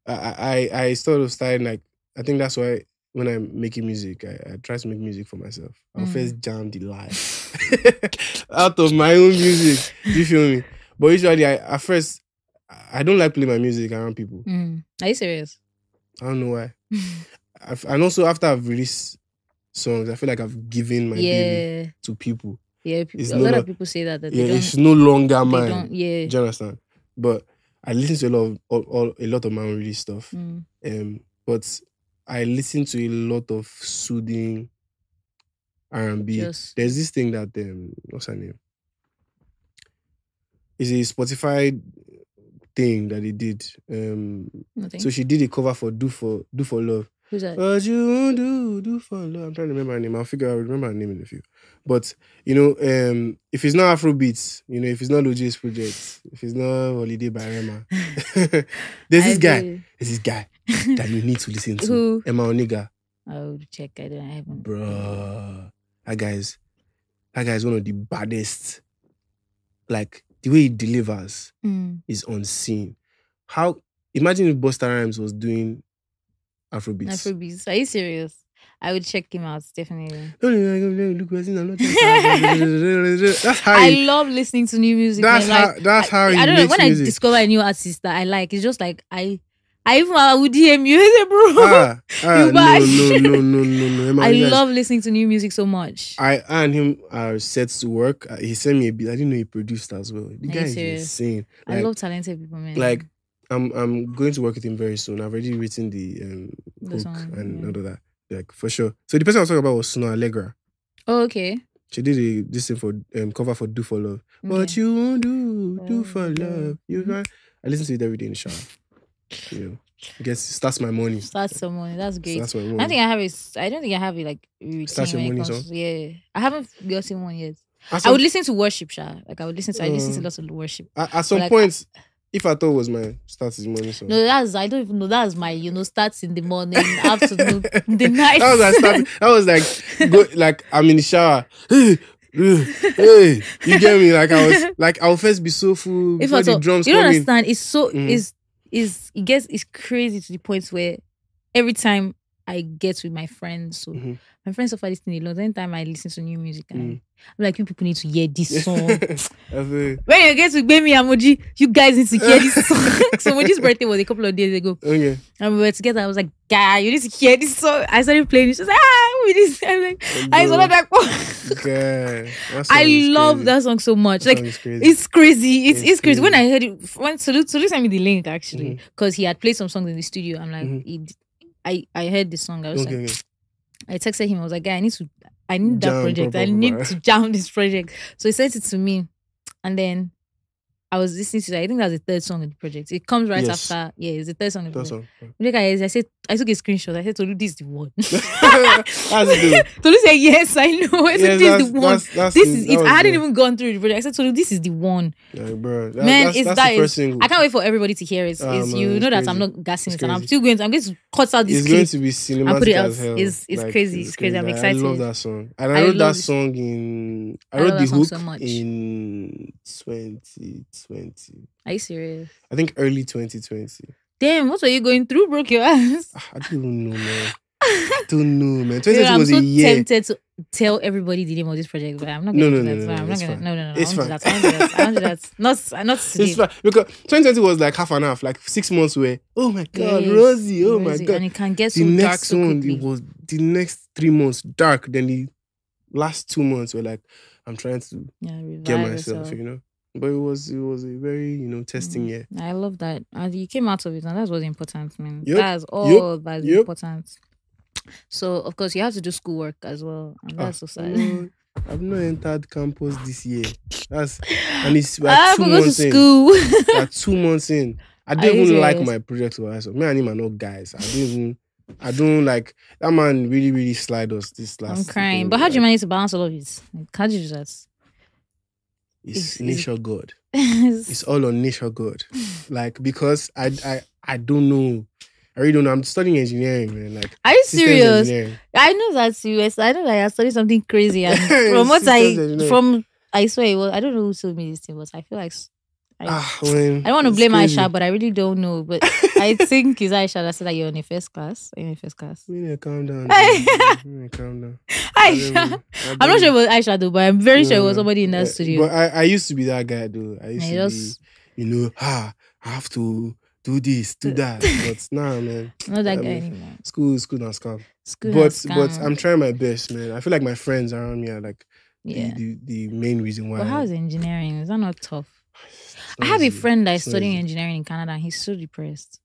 I, I I sort of started like I think that's why when I'm making music, I, I try to make music for myself. I'll Mm. first jam the live out of my own music. Do you feel me? But usually, I at first I don't like playing my music around people. Mm. Are you serious? I don't know why. I've, and also after I've released songs, I feel like I've given my baby yeah, to people. yeah. People, It's a no lot of people say that that Yeah, it's no longer mine. Yeah. Do you understand? But I listen to a lot of all, all, a lot of my unreleased stuff. Mm. Um, but I listen to a lot of soothing R and B. There's this thing that um, what's her name? It's a Spotify thing that they did. Um, nothing. so she did a cover for "Do for Do for Love." Who's that? What you do, do for love. I'm trying to remember her name. I'll figure out remember her name in a few. But you know, um, if it's not Afrobeats, you know, if it's not Loj's project, if it's not Holiday by Rema, there's this I guy. There's this guy that you need to listen to. Who? Emma Oniga. I would check. I don't. I haven't. Bruh. That guy's that guy's one of the baddest. Like the way he delivers Mm. is unseen. how imagine if Busta Rhymes was doing Afrobeats. Afrobeats. Are you serious? I would check him out definitely. That's how I he, love listening to new music. that's how Like, that's how I, I don't know when music. I discover a new artist that I like. It's just like I, I even I would DM you, bro. ah, ah, You no, no, no, no, no, no. Emma, I love listening to new music so much. I and him are set to work. Uh, He sent me a beat. I didn't know he produced as well. The guy is serious? insane. I love talented people, man. like I'm I'm going to work with him very soon. I've already written the um The hook song, and yeah. all of that. Like for sure. So the person I was talking about was Snoh Aalegra. oh, okay. She did a this thing for um cover for Do for Love. What you won't do, do Oh, for love. You Mhm. I listen to it every day in the shower. Know. I guess it starts my morning. Start someone. That's great. Starts my I don't think I have a. I don't think I have a like routine Start your when it morning comes song? to, yeah. I haven't gotten one yet. At I would listen to worship, Sha. Like I would listen to. I listen to Uh, lots of worship. at, at some like, point, if I thought it was my start is morning song. No, that's I don't even know. That's my you know starts in the morning, afternoon, the night. that was I started. That was like go, like I'm in the shower. Hey, you get me? Like I was like I'll first be so full if before at the drums you don't understand. It's so Mhm. is is it gets it's crazy to the point where every time I get with my friends, so Mhm. my friends suffer this thing a lot. Anytime I listen to new music, and Mhm. I'm like, you people need to hear this song. When you get to Gbemi Amoji, you guys need to hear this song. so Moji's birthday was a couple of days ago. okay. And we were together. I was like, guy, you need to hear this song. I started playing it. She was like, ah, is this? I'm like, I like, God, I love crazy. that song so much. That Like crazy. it's crazy. It's It's it's crazy. When I heard it, when Sulu Sulu sent me the link actually, because he had played some songs in the studio. I'm like, Mhm. I d- I I heard the song. I was okay, like, okay. I texted him. I was like, guy, I need to, I need that Jam, project. blah, I need to jam this project. So he sent it to me, and then. I was listening to it. I think that's the third song in the project. It comes right Yes. after. Yeah, it's the third song in the That project. song. It. I said I took a screenshot. I said, Tolu, this is the one. Tolu said, Yes, I know. I said, yes, this is the one. that's, that's This is it. I hadn't the- even gone through the project. I said, Tolu, this is the one. Yeah, bro. That, Man, that's, it's that is-. I can't wait for everybody to hear it. Ah, you know that I'm not gassing it, and I'm still going to. I'm going to cut out this it's going to be cinematic put it out. as hell. It's- it's crazy, it's crazy. I'm I- I excited. love that song. And I wrote that song in. I, wrote the hook so much. In 2020. Are you serious? I think early 2020. Damn, what were you going through? Broke your ass. Ah, I don't know, man. I don't know, man. You 2020 know, I'm was so a year. tempted to tell everybody the name of this project, but I'm not No, going no, to do no, that. no, I'm no, not going to. fine. No, no, no. It's I won't do that. I won't do that. I won't do that. Not, not today. It's fine because 2020 was like half and half. Like six months where, oh my god, Yes, Rosie, oh my god. And it can get so the dark next so one, quickly. it was the next three months dark. Then the last two months were like, I'm trying to yeah, get myself, yourself. you know. But it was it was a very you know testing Mm. year. I love that. And you came out of it, and that's what's important, man. Yep, That's all that's yep. important. So, of course, you have to do schoolwork as well. And Ah, that's so sad. oh, I've not entered campus this year. That's and it's like have two go to months in. school. Like two months in. I you even like my project supervisor. Me and him are not guys. I don't even. I don't like that man. Really, really slide us this last. I'm crying. thing, But how do you manage to balance all of this? Like, how do you do that? It's Is- nature God. It's all on nature God. Like because I I I don't know. I really don't know. I'm studying engineering, man. Like Are you serious? I know that's US. I know that I studied something crazy. And from what I engineering. from I swear it was I don't know who told me this thing, but I feel like I, Ah, man, I don't want to blame crazy. Aisha, but I really don't know. But I think it's Aisha that said that you're in a first class. In a first class. We need to calm down. Hey. We need to calm down. I Aisha. I I'm don't sure it was Aisha though, but I'm very sure it was somebody in that uh, studio. But I, I used to be that guy though. I used Yeah, to just be, you know, ah, I have to do this, do that. but nah, man. not that I guy mean, anymore. School, school not scam. School But has but. I'm trying my best, man. I feel like my friends around me are like yeah. the, the, the main reason why. But how is engineering? Is that not tough? I have a friend that is studying easy. engineering in Canada and he's so depressed.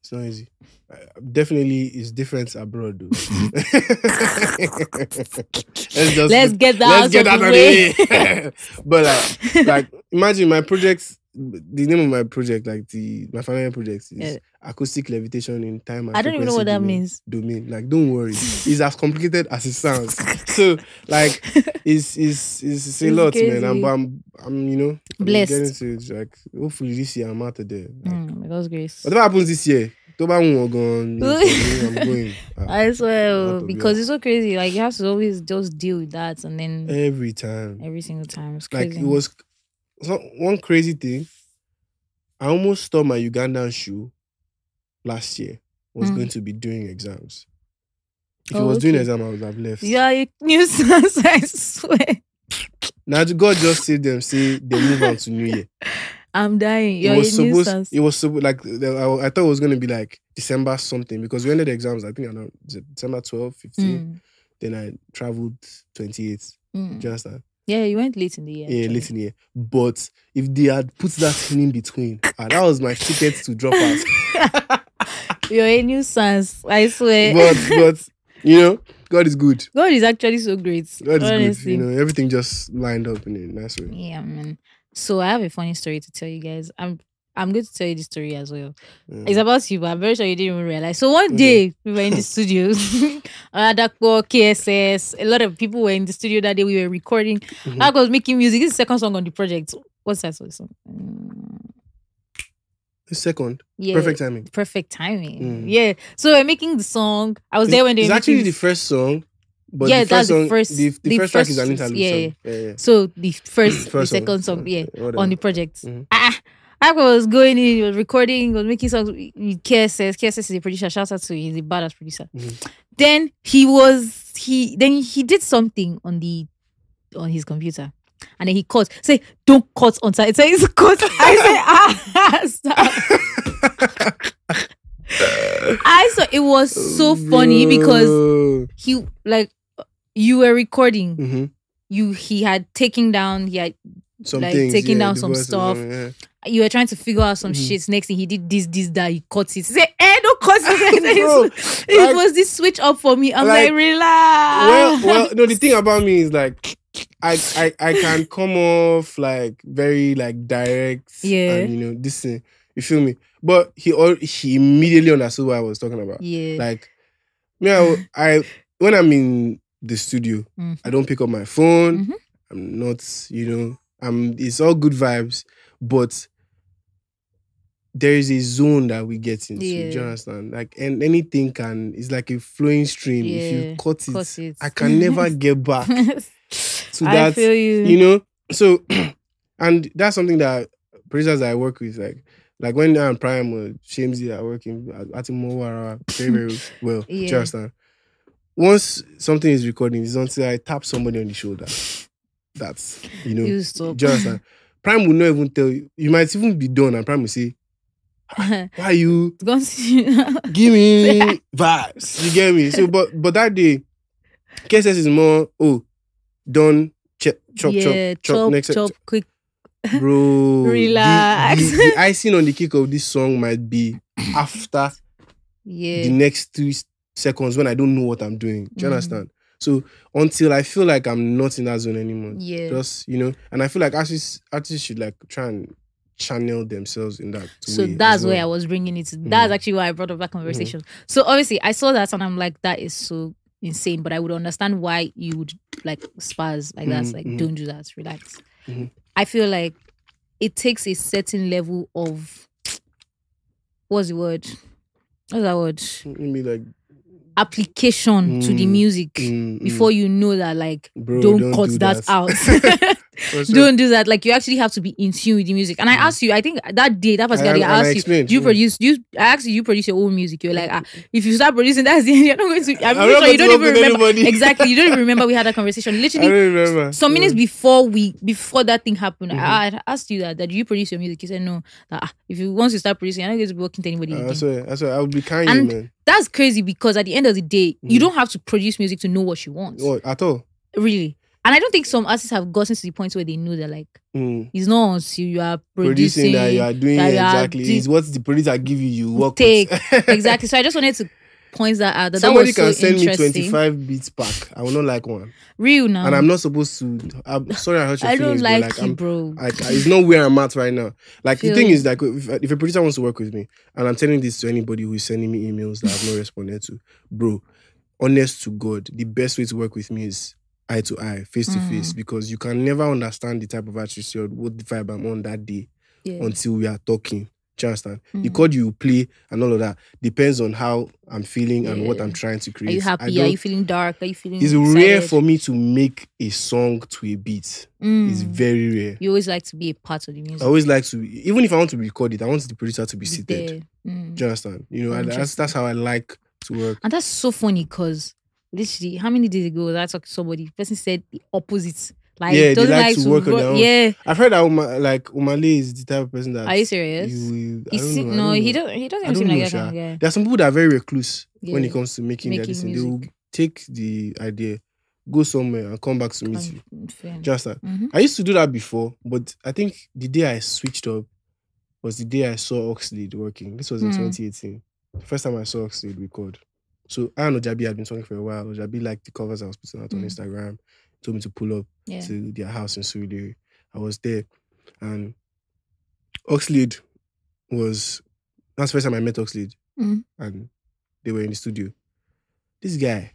It's not easy. Uh, Definitely, it's different abroad, though. let's just Let's get that let's out get of that the of way. the way. but like, like imagine my project. The name of my project, like the my final project, is Yeah. acoustic levitation in time. And I don't even know what that frequency means. domain. Domain, like, don't worry, it's as complicated as it sounds. So, like, it's it's it's, it's a It's lot, man. crazy. I'm, I'm I'm you know I'm Blessed. Getting to like, hopefully this year I'm out of there. Like, Mm, by God's grace. Whatever happens this year, tó bá wù wọ́n gan-an, mi ò kàn ní, I'm going. Ah, I swear, oh, because it's so crazy. Like you have to always just deal with that, and then every time. every single time it's Like it was one crazy thing. I almost stole my Ugandan shoe last year was Mm. going to be doing exams. If Oh, he was doing okay. exam, I would have left. You are a nuisance, I swear. Now God just saved them, say they move on to New Year. I'm dying. You're it a was supposed. nuisance. It was supposed like I, I thought it was gonna be like December something because we ended the exams. I think I know December 12, 15. Mm, Then I traveled 28. mm. Do you understand? Yeah, you went late in the year. Yeah, actually. late in the year. But if they had put that thing in between, ah, that was my ticket to drop out. You're a nuisance. I swear. but but you know, God is good. God is actually so great. God is honestly. good. You know, everything just lined up in a nice way. Yeah, man. So I have a funny story to tell you guys. I'm I'm going to tell you the story as well. Yeah. It's about you, but I'm very sure you didn't even realize. So one Okay. day we were in the studio, Adakpo, KSS, a lot of people were in the studio that day. We were recording. I was making music. This is the second song on the project. What's that song? Mm, The second, yeah, perfect timing. perfect timing. Mm. Yeah. So we're making the song. I was there when they it's actually making the first song, but Yeah, the first that's the first- the, the the first track is an first- interlude yeah, song. Yeah, yeah. So the first, the First song, second song, yeah, whatever. on the project. Mhm. Ah, I was going in, he was recording, he was making songs with KSS. KSS is a producer. Shout out to him, he's a badass producer. Mhm. Then he was he then he did something on the on his computer. And then he cut. Say, don't cut on time. It says cut. I say, ah, stop. I saw it was so funny because he like you were recording. Mhm. You he had taken down. He had some like, things, taking yeah, down some stuff. yeah. you were trying to figure out some Mhm. shit. Next thing he did this, this, that. He cut it. He said, "Eh, don't cut it." Bro, it like- was this switch up for me. I'm like, like, relax. well, well, no. The thing about me is like, I, I, I can come off like very like direct. Yeah. And, you know this thing. You feel me? But he, all he immediately understood what I was talking about. yeah. Like, me, I, I, when I'm in the studio, Mhm. I don't pick up my phone. Mhm. I'm not, you know, I'm. It's all good vibes, but there is a zone that we get into. Do you understand? Like, and anything can. It's like a flowing stream. Yeah. If you cut it, cut it. I can never get back to I that. feel you. You know, so and that's something that producers that I work with, like, like when I'm Prime or Shamesy are working at Atimo very very well. Do you Yeah. understand? Once something is recording, it's until I tap somebody on the shoulder. That's you know. You stop. Do you understand? Prime will not even tell you. You might even be done, and Prime will say, "Why are you give me vibes?" You get me? So, but but that day, KSS is more oh, done. Chop chop yeah, chop chop. Next chop, quick. bro. Relax. The, the, icing on the cake of this song might be after Yeah. the next two seconds when I don't know what I'm doing. Do you Mhm. understand? So until I feel like I'm not in that zone anymore, yeah. just you know, and I feel like artists artists should like try and channel themselves in that So that's as where I was bringing it. That's Mhm. actually why I brought up that conversation. So obviously, I saw that and I'm like, that is so insane. But I would understand why you would like spaz like that. Mhm, Like, don't do that. Relax. I feel like it takes a certain level of what's the word? What's that word? Maybe like Application to the Mm, music mm, mm. before you know that like Bro, don't, don't cut do that, that. out. Don't do that. Like you actually have to be in tune with the music. And I asked you, I think that day, that particular day, I and I asked you, do you yeah. produce? Do you? I asked you, you produce your own music. You're like, ah, if you start producing, that's the end. You're not going to. I'm, I'm sure you don't even remember anybody. exactly. You don't even remember we had that conversation. Literally, some minutes before we before that thing happened, Mhm. I, I asked you that that do you produce your music? You said no. That ah, if you once you start producing, you're not going to be working to anybody Uh, again. I swear, I swear, I would be Kanye, And- man. That's crazy because at the end of the day, you Mhm. don't have to produce music to know what she wants. What at all? Really. And I don't think some artists have gotten to the point where they know they're like Mm. it's not until you are Producing producing, that you are doing that you exactly. doing- It's what the producer give you. You work Take. exactly. So I just wanted to point that out. That Somebody that was so can send me 25 beats pack. I will not like one. Real now. And I'm not supposed to. I'm sorry, I hurt your I don't feelings, like, like, you, I'm, bro. I, I- it's not where I'm at right now. Like the thing is, like if, if a producer wants to work with me, and I'm telling this to anybody who is sending me emails that I've not responded to, bro, honest to God, the best way to work with me is eye to eye, face to Mm. face, because you can never understand the type of artist you're, what the vibe I'm on that day yeah. until we are talking. Do you understand? The Mm. chord you play and all of that depends on how I'm feeling and what I'm trying to create. Are you happy? Are you feeling dark? Are you feeling It's excited? rare for me to make a song to a beat. Mm. It's very rare. You always like to be a part of the music. I always like to, even if I want to record it, I want the producer to be Be seated. Mm. Do you understand? You know, and that's that's how I like to work. And that's so funny because literally, how many days ago was I talking to somebody? The person said the opposite. Like, Yeah, they doesn't like like, to work on their own. Yeah. I've heard that Uma, like Umale is the type of person that Are you serious? you will- I He don't know, no, he know. doesn't. He doesn't even seem don't like know, that kind of guy. There are some people that are very recluse when it comes to making, their Making decision. They will take the idea, go somewhere, and come back to meet you. Just that. hmm I used to do that before, but I think the day I switched up was the day I saw Oxlade working. This was in Hmm. 2018. The first time I saw Oxlade record. So I and Ojabi had been talking for a while. Ojabi liked the covers I was putting out on Hmm. Instagram. Told me to pull up Yeah. to their house in Surulere. I was there, and Oxlade was that's the first time I met Oxlade, Mm. and they were in the studio. This guy,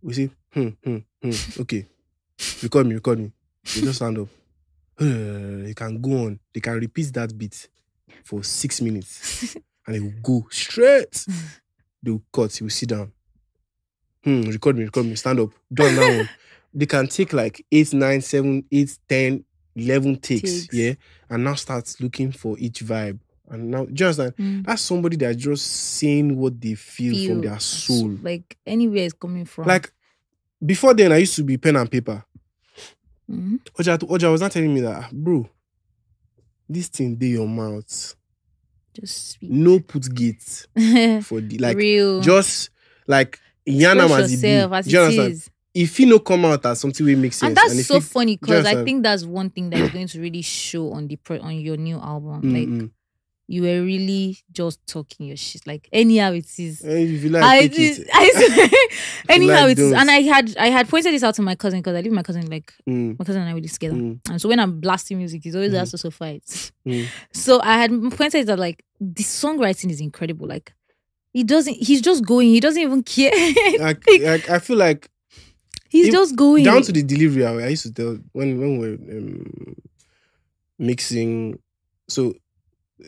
we say, hmm, hmm, hmm, okay, record me, record me. They just stand up. They can go on. They can repeat that beat for six minutes, and they will go straight. They will cut. He will sit down. Hmm, record me, record me. Stand up. Done one. They can take like eight, nine, seven, eight, ten, eleven takes, Takes. yeah, and now start looking for each vibe. And now, do you understand? Mm. That's somebody that's just saying what they feel, from their soul. Like anywhere it's coming from. Like before then, I used to be pen and paper. Mhm. Oja, Oja was not telling me that, "Ah, bro, this thing dey your mouth. Just speak. No put gate for the like real. just like Yana Express as it be. yourself as Do you it understand? If he no come out as something we make sense, And that's if so he- funny because I think that's one thing that is going to really show on the pro- on your new album. Mm, Like. You were really just talking your shit. Like anyhow it is. Eh, if you like, I, take it. I anyhow like, it is. And I had I had pointed this out to my cousin because I live with my cousin like Mm, my cousin and I really together. mm, And so when I'm blasting music, he's always Mhm. asked us to fight. mm. So I had pointed that like the songwriting is incredible. Like he doesn't he's just going, he doesn't even care. Like, like, I feel like he's If- just going. down to the delivery. I, I used to tell when when we we're um, mixing. So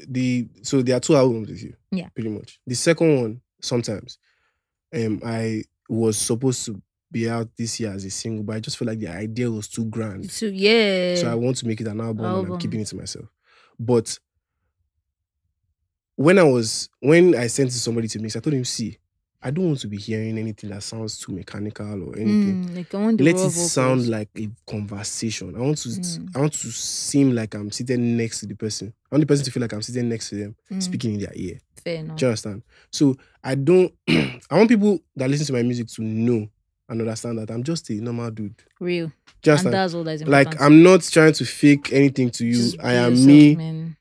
the so there are two albums with you. Yeah. pretty much. The second one sometimes, um, I was supposed to be out this year as a single, but I just felt like the idea was too grand. so yeah. So I want to make it an album, and I'm keeping it to myself. But when I was when I sent it to somebody to mix, I told him, see, I don't want to be hearing anything that sounds too mechanical or anything. Mm, like I want the Let it vocals. sound like a conversation. I want to Mm. I want to seem like I'm sitting next to the person. I want the person to feel like I'm sitting next to them, Mm, speaking in their ear. fair enough. Do you understand? So I don't I want people that listen to my music to know and understand that I'm just a normal dude. Real. Do you And that's all that's important. Like I'm not trying to fake anything to you. Just I am yourself, me. man.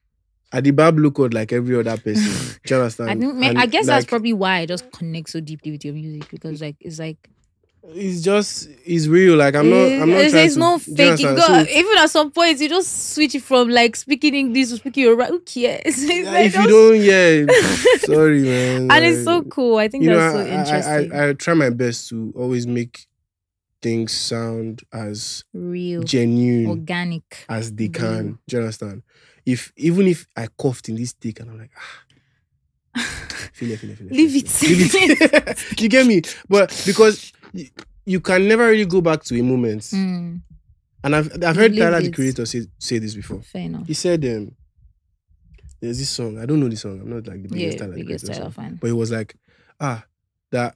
Adibab look out like every other person. Do you understand? I think And, I guess that's probably why I just connect so deeply with your music because like it's like it's just it's real. Like I'm not I'm not there's, trying there's to no do you faking. So, even at some point you just switch it from like speaking English to speaking Yoruba. Who cares? It's like if you don't, yeah, sorry, man. and it's so cool. I think you know, that's I, so interesting. I, I, I try my best to always make things sound as Real, genuine organic. as they can. Do you understand? If even if I coughed in this take and I'm like, ah, feel it, feel it, feel it. Leave it. Leave it. you get me? But because you, you can never really go back to a moment. Mm, And I've I've heard Tyler the creator say say this before. fair enough. He said um there's this song. I don't know the song. I'm not like the biggest Yeah, Tyler biggest creator. Fan. But it was like, ah, that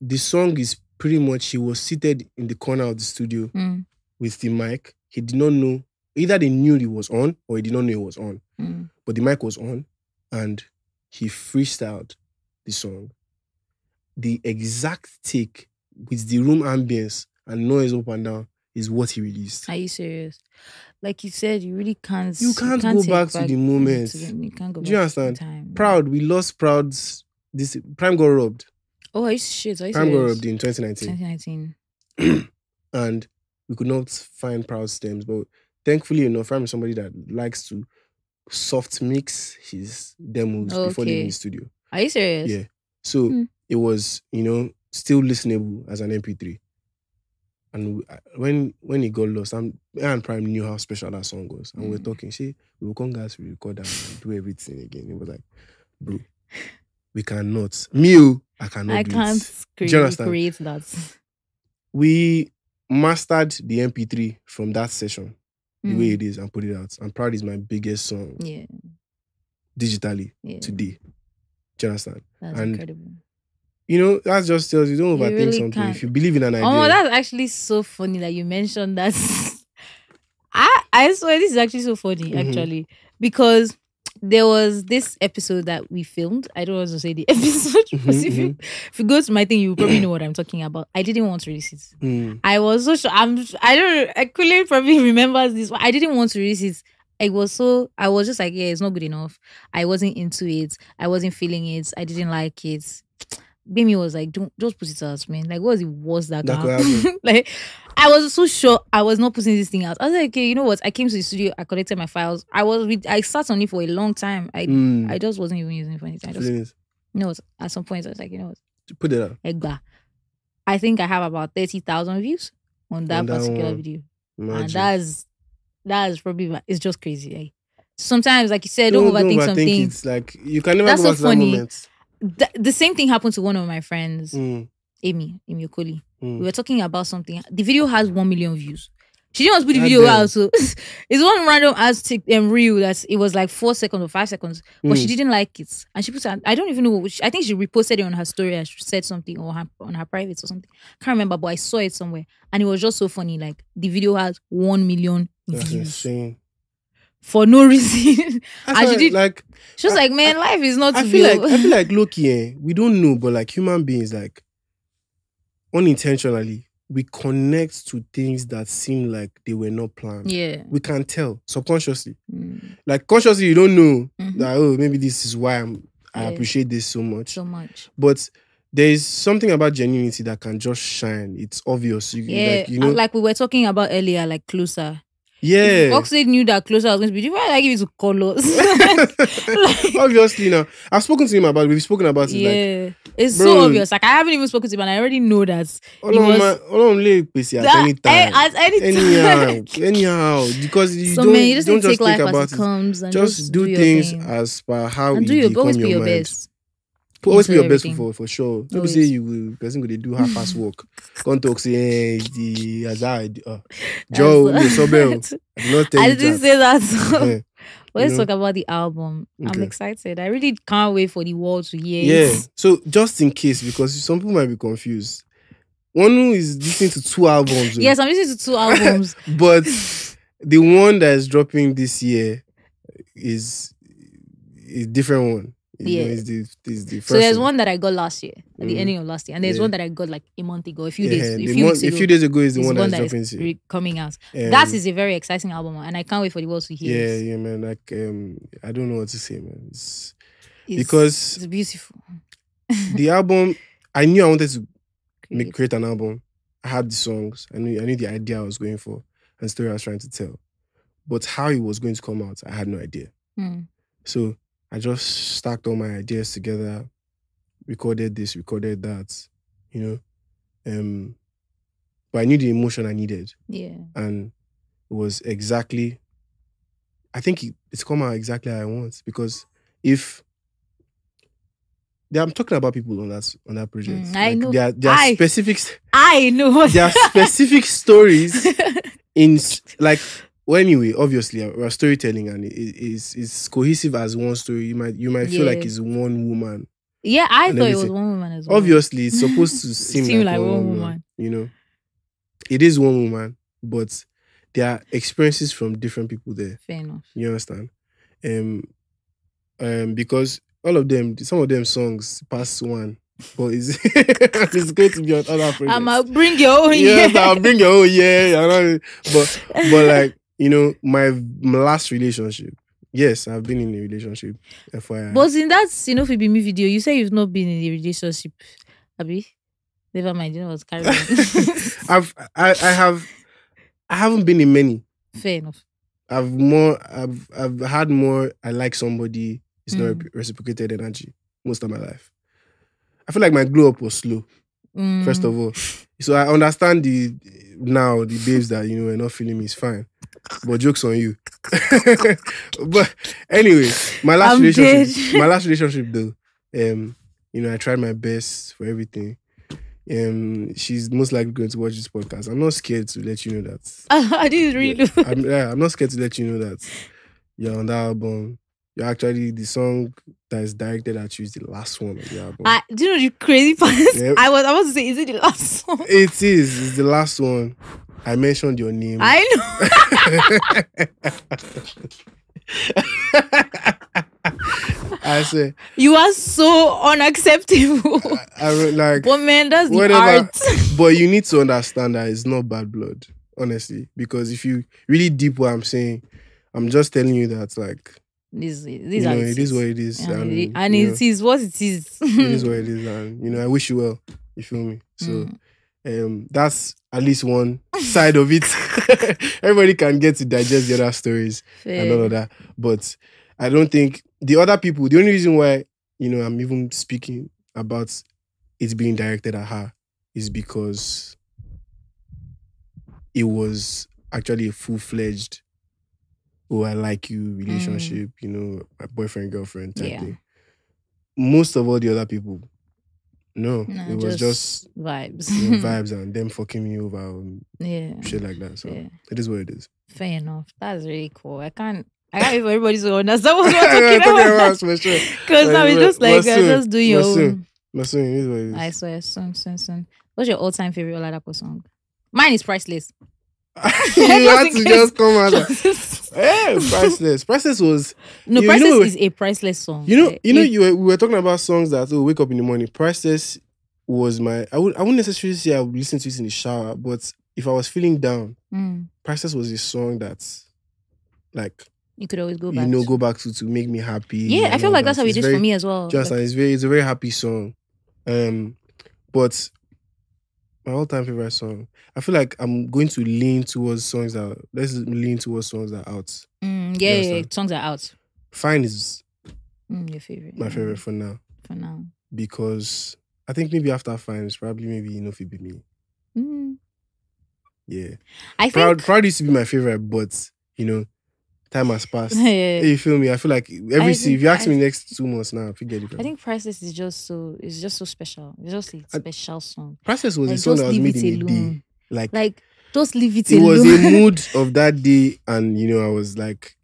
the song is pretty much he was seated in the corner of the studio Mm, with the mic. He did not know either they knew it was on or he did not know it was on. mm. But the mic was on and he freestyled the song. The exact take with the room ambience and noise up and down is what he released. Are you serious? Like you said, you really can't. You can't go take back to the moment. to the- you can't go Do you back to understand? time. Proud, we lost Proud's this Prime got robbed. Oh, are you shit? Are you Prime got robbed in 2019. 2019. and we could not find proud stems. But thankfully enough, I'm somebody that likes to soft mix his demos before leaving the studio. Are you serious? Yeah. So Hmm. it was, you know, still listenable as an MP3. And when when it got lost, I'm and Prime knew how special that song was, and we were Mm. talking. She, we will come guys, we record that and do everything again. It was like, bro, we cannot. Me, oh, I cannot. I do can't It. create, you understand? create that. We mastered the MP3 from that session, the way Mm. it is, and put it out. I'm proud. is my biggest song Yeah, digitally yeah, today. Do you understand? that's and incredible. You know, that just tells you don't You overthink really something. can't. If you believe in an idea, Oh, that's actually so funny that you mentioned that. I I swear this is actually so funny Mhm. actually because there was this episode that we filmed. I don't want to say the episode Mhm, if you if you go to my thing, you probably know what I'm talking about. I didn't want to release it. Mm, I was so sure. I'm. I don't. I couldn't probably remember this. I didn't want to release it. I was so. I was just like, yeah, it's not good enough. I wasn't into it. I wasn't feeling it. I didn't like it. Bimi was like, don't just put it out, man. Like, what was the worst that, That could happen? like, I was so sure I was not putting this thing out. I was like, okay, you know what? I came to the studio. I collected my files. I was. With, I sat on it for a long time. I. mm, I just wasn't even using it for anything. I just, you know, what? at some point, I was like, you know what? Put it out. Egba. I think I have about 30,000 views on that On that particular one. video. And that's that's probably my- it's just crazy. Like, sometimes, like you said, don't, overthink some things. Like you can never That's go so back to that funny. moment. Th- the same thing happened to one of my friends, Mm, Amy, Amy Okoli. mm. We were talking about something. The video has 1 million views. She didn't want to put the video damn. out, so it's one random ass tick and reel that it was like four seconds or five seconds, but she Mm. didn't like it, and she put. it- I don't even know. What she, I think she reposted it on her story. and She said something or her, on her private or something. Can't remember, but I saw it somewhere, and it was just so funny. Like the video has one million That's views insane. For no reason. That's And she did- like She was I- like, "Man, life is not I feel be." like I feel like Loki, eh, we don't know, but like human beings, like unintentionally, we connect to things that seem like they were not planned. yeah. We can tell subconsciously. Mm, Like consciously, you don't know mhm. that oh maybe this is why I'm I Yeah. appreciate this so much. so much. but there is something about genuinity that can just shine. It's obvious. You, Yeah, like, you know, like we were talking about earlier, like Ku Lo Sa. Yeah. Oxlade knew that Ku Lo Sa was going to be different. I give it to colors. Like- Obviously, now I've spoken to him about. it. We've spoken about it. Like, yeah, it's bro. so obvious. Like I haven't even spoken to him, and I already know that. Ma- Ọlọ́run lè pèsè at any time. at any anyhow, time. anyhow, because you so don't, man, you just don't just take think life about as it it. comes and Just, just, do your things thing. as per how and it do your always be your mind. best. Put- Always be your best everything. for for sure. Don't say you will person go dey do half fast work. Come talk say eh, the as I uh, Joe That's- the Sobel. I did not tell I didn't that. say that. Eh, Let's know? talk about the album. I'm excited. I really can't wait for the world to hear Yeah. it. So just in case, because some people might be confused. One who is listening to two albums. oh. Yes, I'm listening to two albums. but the one that is dropping this year is a different one. You Yeah. know, it's the it's the first so there's one that I got last year, at the Mhm. ending of last year, and there's Yeah. one that I got like a month ago, a few Yeah, days, a few one- weeks a ago. few days ago is the one one that that is dropping. is re- coming out. year. that Um, is a very exciting album, and I can't wait for the world to hear yeah, it. yeah, man. Like um, I don't know what to say, man. It's, It's, because- it's beautiful. the album, I knew I wanted to make create an album. I had the songs. I knew I knew the idea I was going for and the story I was trying to tell. But how it was going to come out, I had no idea. Mm. So I just stacked all my ideas together, recorded this, recorded that, you know. Um, but I knew the emotion I needed, Yeah. and it was exactly. I think it, it's come out exactly how I want because if yeah, I'm talking about people on that on that project. Mm, I know. There are, there are I- specific I know what there are specific stories in like well anyway obviously uh, we're storytelling and it is is cohesive as one story you might you might feel like it's one woman yeah, I thought it was one woman as well. obviously it's supposed to seem, Seem like, like one, woman, woman. you know it is one woman but there are experiences from different people there Fair enough. you understand um um because all of them some of them songs pass one but it's, it's going to be on other projects I'ma bring your own. yes, yeah. I'll bring your own yeah. But but like you know, my, last relationship. Yes, I've been in a relationship. FYI. But in that Sinofi me video, you say you've not been in a relationship. Abi? Never mind, you know what's carrying. I've I, I have I haven't been in many. Fair enough. I've more I've I've had more I like somebody, it's not Mm. reciprocated energy most of my life. I feel like my glow up was slow. First Mm. of all, so I understand the now the babes that you know are not feeling me is fine, but jokes on you. but anyway, my last I'm relationship, dead. my last relationship though, um, you know, I tried my best for everything. Um, she's most likely going to watch this podcast. I'm not scared to let you know that. I didn't really Yeah. I'm, yeah, I'm not scared to let you know that you're on that album. You're actually the song that is directed at you is the last one of the album. I, do you know the crazy part? Yep. I was about to say, is it the last song? it is. It's the last one. I mentioned your name. I know. I say, You are so unacceptable. I wrote like, but man, that's the Whatever. art. but you need to understand that it's not bad blood, honestly. Because if you really deep what I'm saying, I'm just telling you that, like, This, this you know, it it is what it is. And, and it, and you know, it is what it is. it is what it is. And, you know, I wish you well. You feel me? So, Mm. um, that's at least one side of it. Everybody can get to digest the other stories. and all of that. But I don't think the other people, the only reason why, you know, I'm even speaking about it being directed at her is because it was actually a full fledged, oh, I like you mm. relationship, you know, my boyfriend, girlfriend type Yeah. thing. Most of all the other people, no, No, it was just vibes. you know, vibes and them fucking me over and yeah. shit like that. So yeah. it is what it is. Fair enough. That's really cool. I can't. I can't even everybody to understand what we're Talking about. for sure. Because now it's just like you're uh, soon, just doing your own. Soon, it is what. I swear, soon, soon, soon. What's your all-time favorite Oladapo song? Mine is Priceless. you had to just come out. Case- hey, priceless. Priceless was no, You- you Priceless know- is a priceless song. you know Like, you know it- you were, we were talking about songs that oh wake up in the morning. Priceless was my I would I wouldn't necessarily say I would listen to it in the shower, but if I was feeling down, Mm, Priceless was a song that like you could always go back. you know to. go back to to make me happy. yeah, I feel like that. that's how it It's for me as well. Just Like, it's very it's a very happy song. Um but my all-time favorite song. I feel like I'm going to lean towards songs that let's lean towards songs that are out. mm, yeah, yeah, yeah, songs are out. Fine is Mm, your favorite. my yeah, favorite for now for now. because I think maybe after Fine it's probably maybe you know if it be me. Mm. Yeah, I proud think. proud used to be my favorite, but you know, time has passed. yeah, you feel me? I feel like every I se- if you ask I- me next two months now, forget it. I think Priceless is just so it's just so special. It's just a I- special song. Priceless was Like a song just that was leave made it in a day. alone. Like, Like just leave it, it alone. was a mood of that day, and you know, I was like,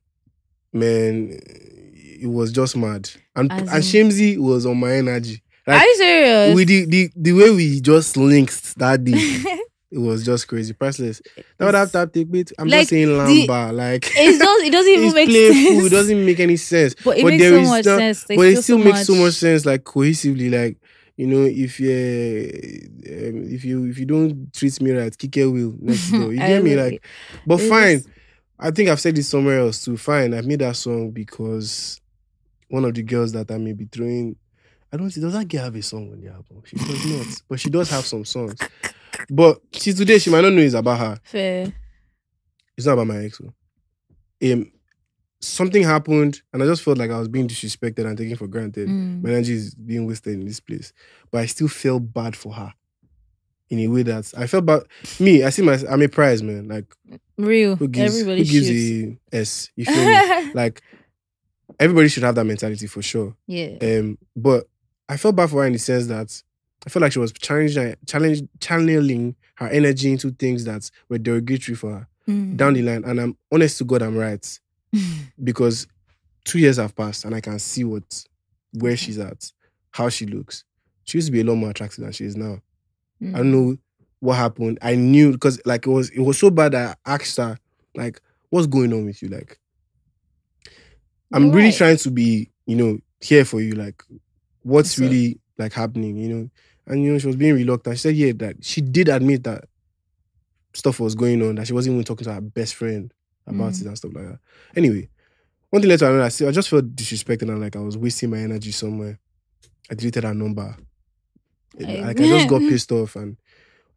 man, it was just mad. And As and Shamsi was on my energy. Are Like, you serious? with the, the the way we just linked that day, it was just crazy. Priceless. Now It's- that that take to- I'm like, just saying the- lamba. like it's just it doesn't even make playful. sense. It doesn't make any sense. but it but makes there so is much no- sense. They but it still so makes so much sense, like cohesively. Like you know, if you um, if you if you don't treat me right, Kike will next door. You get me? Like, but It's fine. I think I've said this somewhere else too. Fine, I made that song because one of the girls that I may be throwing. I don't see. Does that girl have a song on the album? She does not, but she does have some songs. But she today she might not know it's about her. Fair. It's not about my ex. Um, something happened, and I just felt like I was being disrespected and taken for granted. Mm. My energy is being wasted in this place, but I still felt bad for her. In a way that I felt bad. Me, I see my. I'm a prize man. Like Real. who gives Everybody who gives shoots. a S? You feel me? like everybody should have that mentality for sure. yeah. Um, but I felt bad for her in the sense that I felt like she was challenging, challenge, channeling her energy into things that were derogatory for her Mm. down the line. And I'm honest to God, I'm right because two years have passed and I can see what where she's at, how she looks. She used to be a lot more attractive than she is now. Mm. I don't know what happened. I knew because like it was it was so bad that I asked her, like, what's going on with you? Like, I'm really trying to be, you know, here for you. Like, what's So- really like happening, you know? And you know, she was being reluctant. She said, yeah, that she did admit that stuff was going on, that she wasn't even talking to her best friend about Mm. it and stuff like that. Anyway, one thing to another. I I just felt disrespected and like I was wasting my energy somewhere. I deleted her number. I- Like I just got pissed off and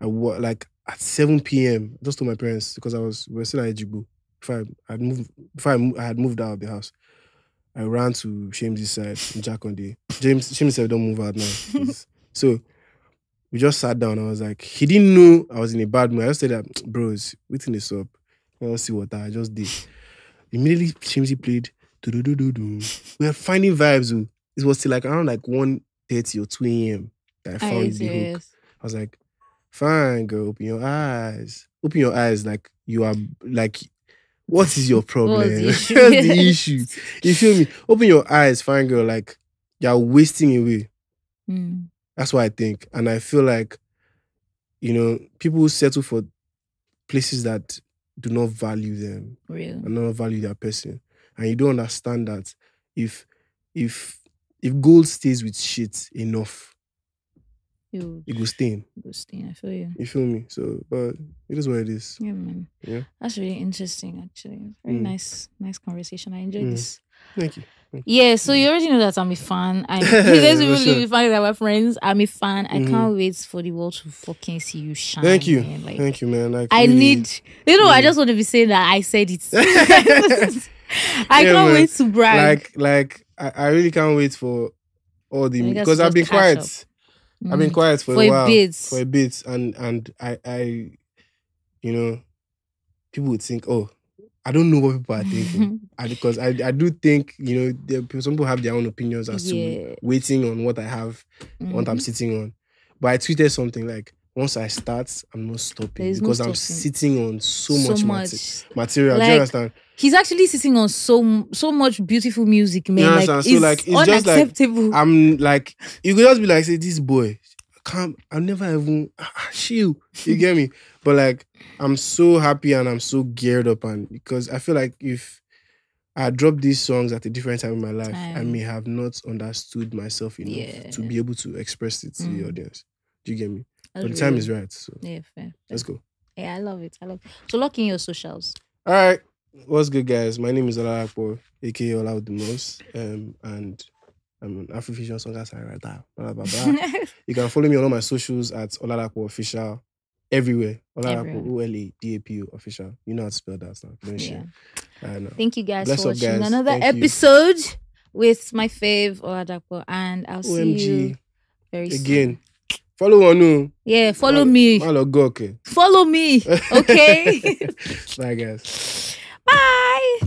I like at 7 p.m. I just told my parents because I was we were still at Ejibu. Before I had moved before I, I had moved out of the house. I ran to Shames's side Jack on the James James said don't move out now. so we just sat down. I was like, he didn't know I was in a bad mood. I just said that, bros, waiting this up. Let's see what I just did. Immediately, Chimsy played. Do-do-do-do-do. We were finding vibes. oh. It was till like around like 1.30 or 2 a.m. that I found the hook. I was like, fine, girl, open your eyes. Open your eyes like you are like what is your problem? What's the issue? the issue? You feel me? Open your eyes, fine girl, like you're wasting away. Mm. That's what I think. And I feel like, you know, people settle for places that do not value them Real. and not value their person. And you don't understand that if if if gold stays with shit enough, You it will stain. ghosting. I feel you. You feel me? So but it is what it is. Yeah, man. Yeah. That's really interesting, actually. Very Mm. nice, nice conversation. I enjoyed Mm. this. Thank you. Yeah, so you already know that I'm a fan. You guys will sure. be fan that we're friends. I'm a fan. I Mhm. can't wait for the world to fucking see you shine. Thank you. man. Like, Thank you, man. Like I really- need you know, I Mm. just want to be saying that I said it. I Yeah, can't man. wait to brag. like like I, I really can't wait for all the because I've been quiet. up. I've been Mm. quiet for, For a a while. bit. For a bit. And and I I you know, people would think, oh, I don't know what people are thinking. I, because I, I do think, you know, there, people- some people have their own opinions as Yeah. to waiting on what I have, what I'm Mhm. sitting on. But I tweeted something like, once I start, I'm not stopping There's no because I'm stopping. sitting on so, much, much. material. do you understand? He's actually sitting on so so much beautiful music, man. Like, understand? So, it's like, it's just like- unacceptable. I'm like, you could just be like, say, this boy, come, I never even chill. You get me? But like, I'm so happy and I'm so geared up, and because I feel like if I dropped these songs at a different time in my life, I may have not understood myself enough Yeah. to be able to express it to the Mm. audience. Do you get me? That's but the time really- is right. So Yeah, fair. let's go. Yeah, I love it. I love it. So lock in your socials. All right. What's good, guys? My name is Oladapo, aka Ola with the most. Um, and I'm an Afrofusion song songwriter. Blah, blah, blah, blah. You can follow me on all my socials at Oladapo Official everywhere. Oladapo. O L A D A P O Official. You know how to spell that. Don't yeah. share. I know. Thank you guys for watching guys. another Thank you. episode with my fave Oladapo, and I'll see you OMG very soon. again. Follow on you. Oh. Yeah, follow me. Malo go okay. Follow me. Okay. Bye guys. Bye.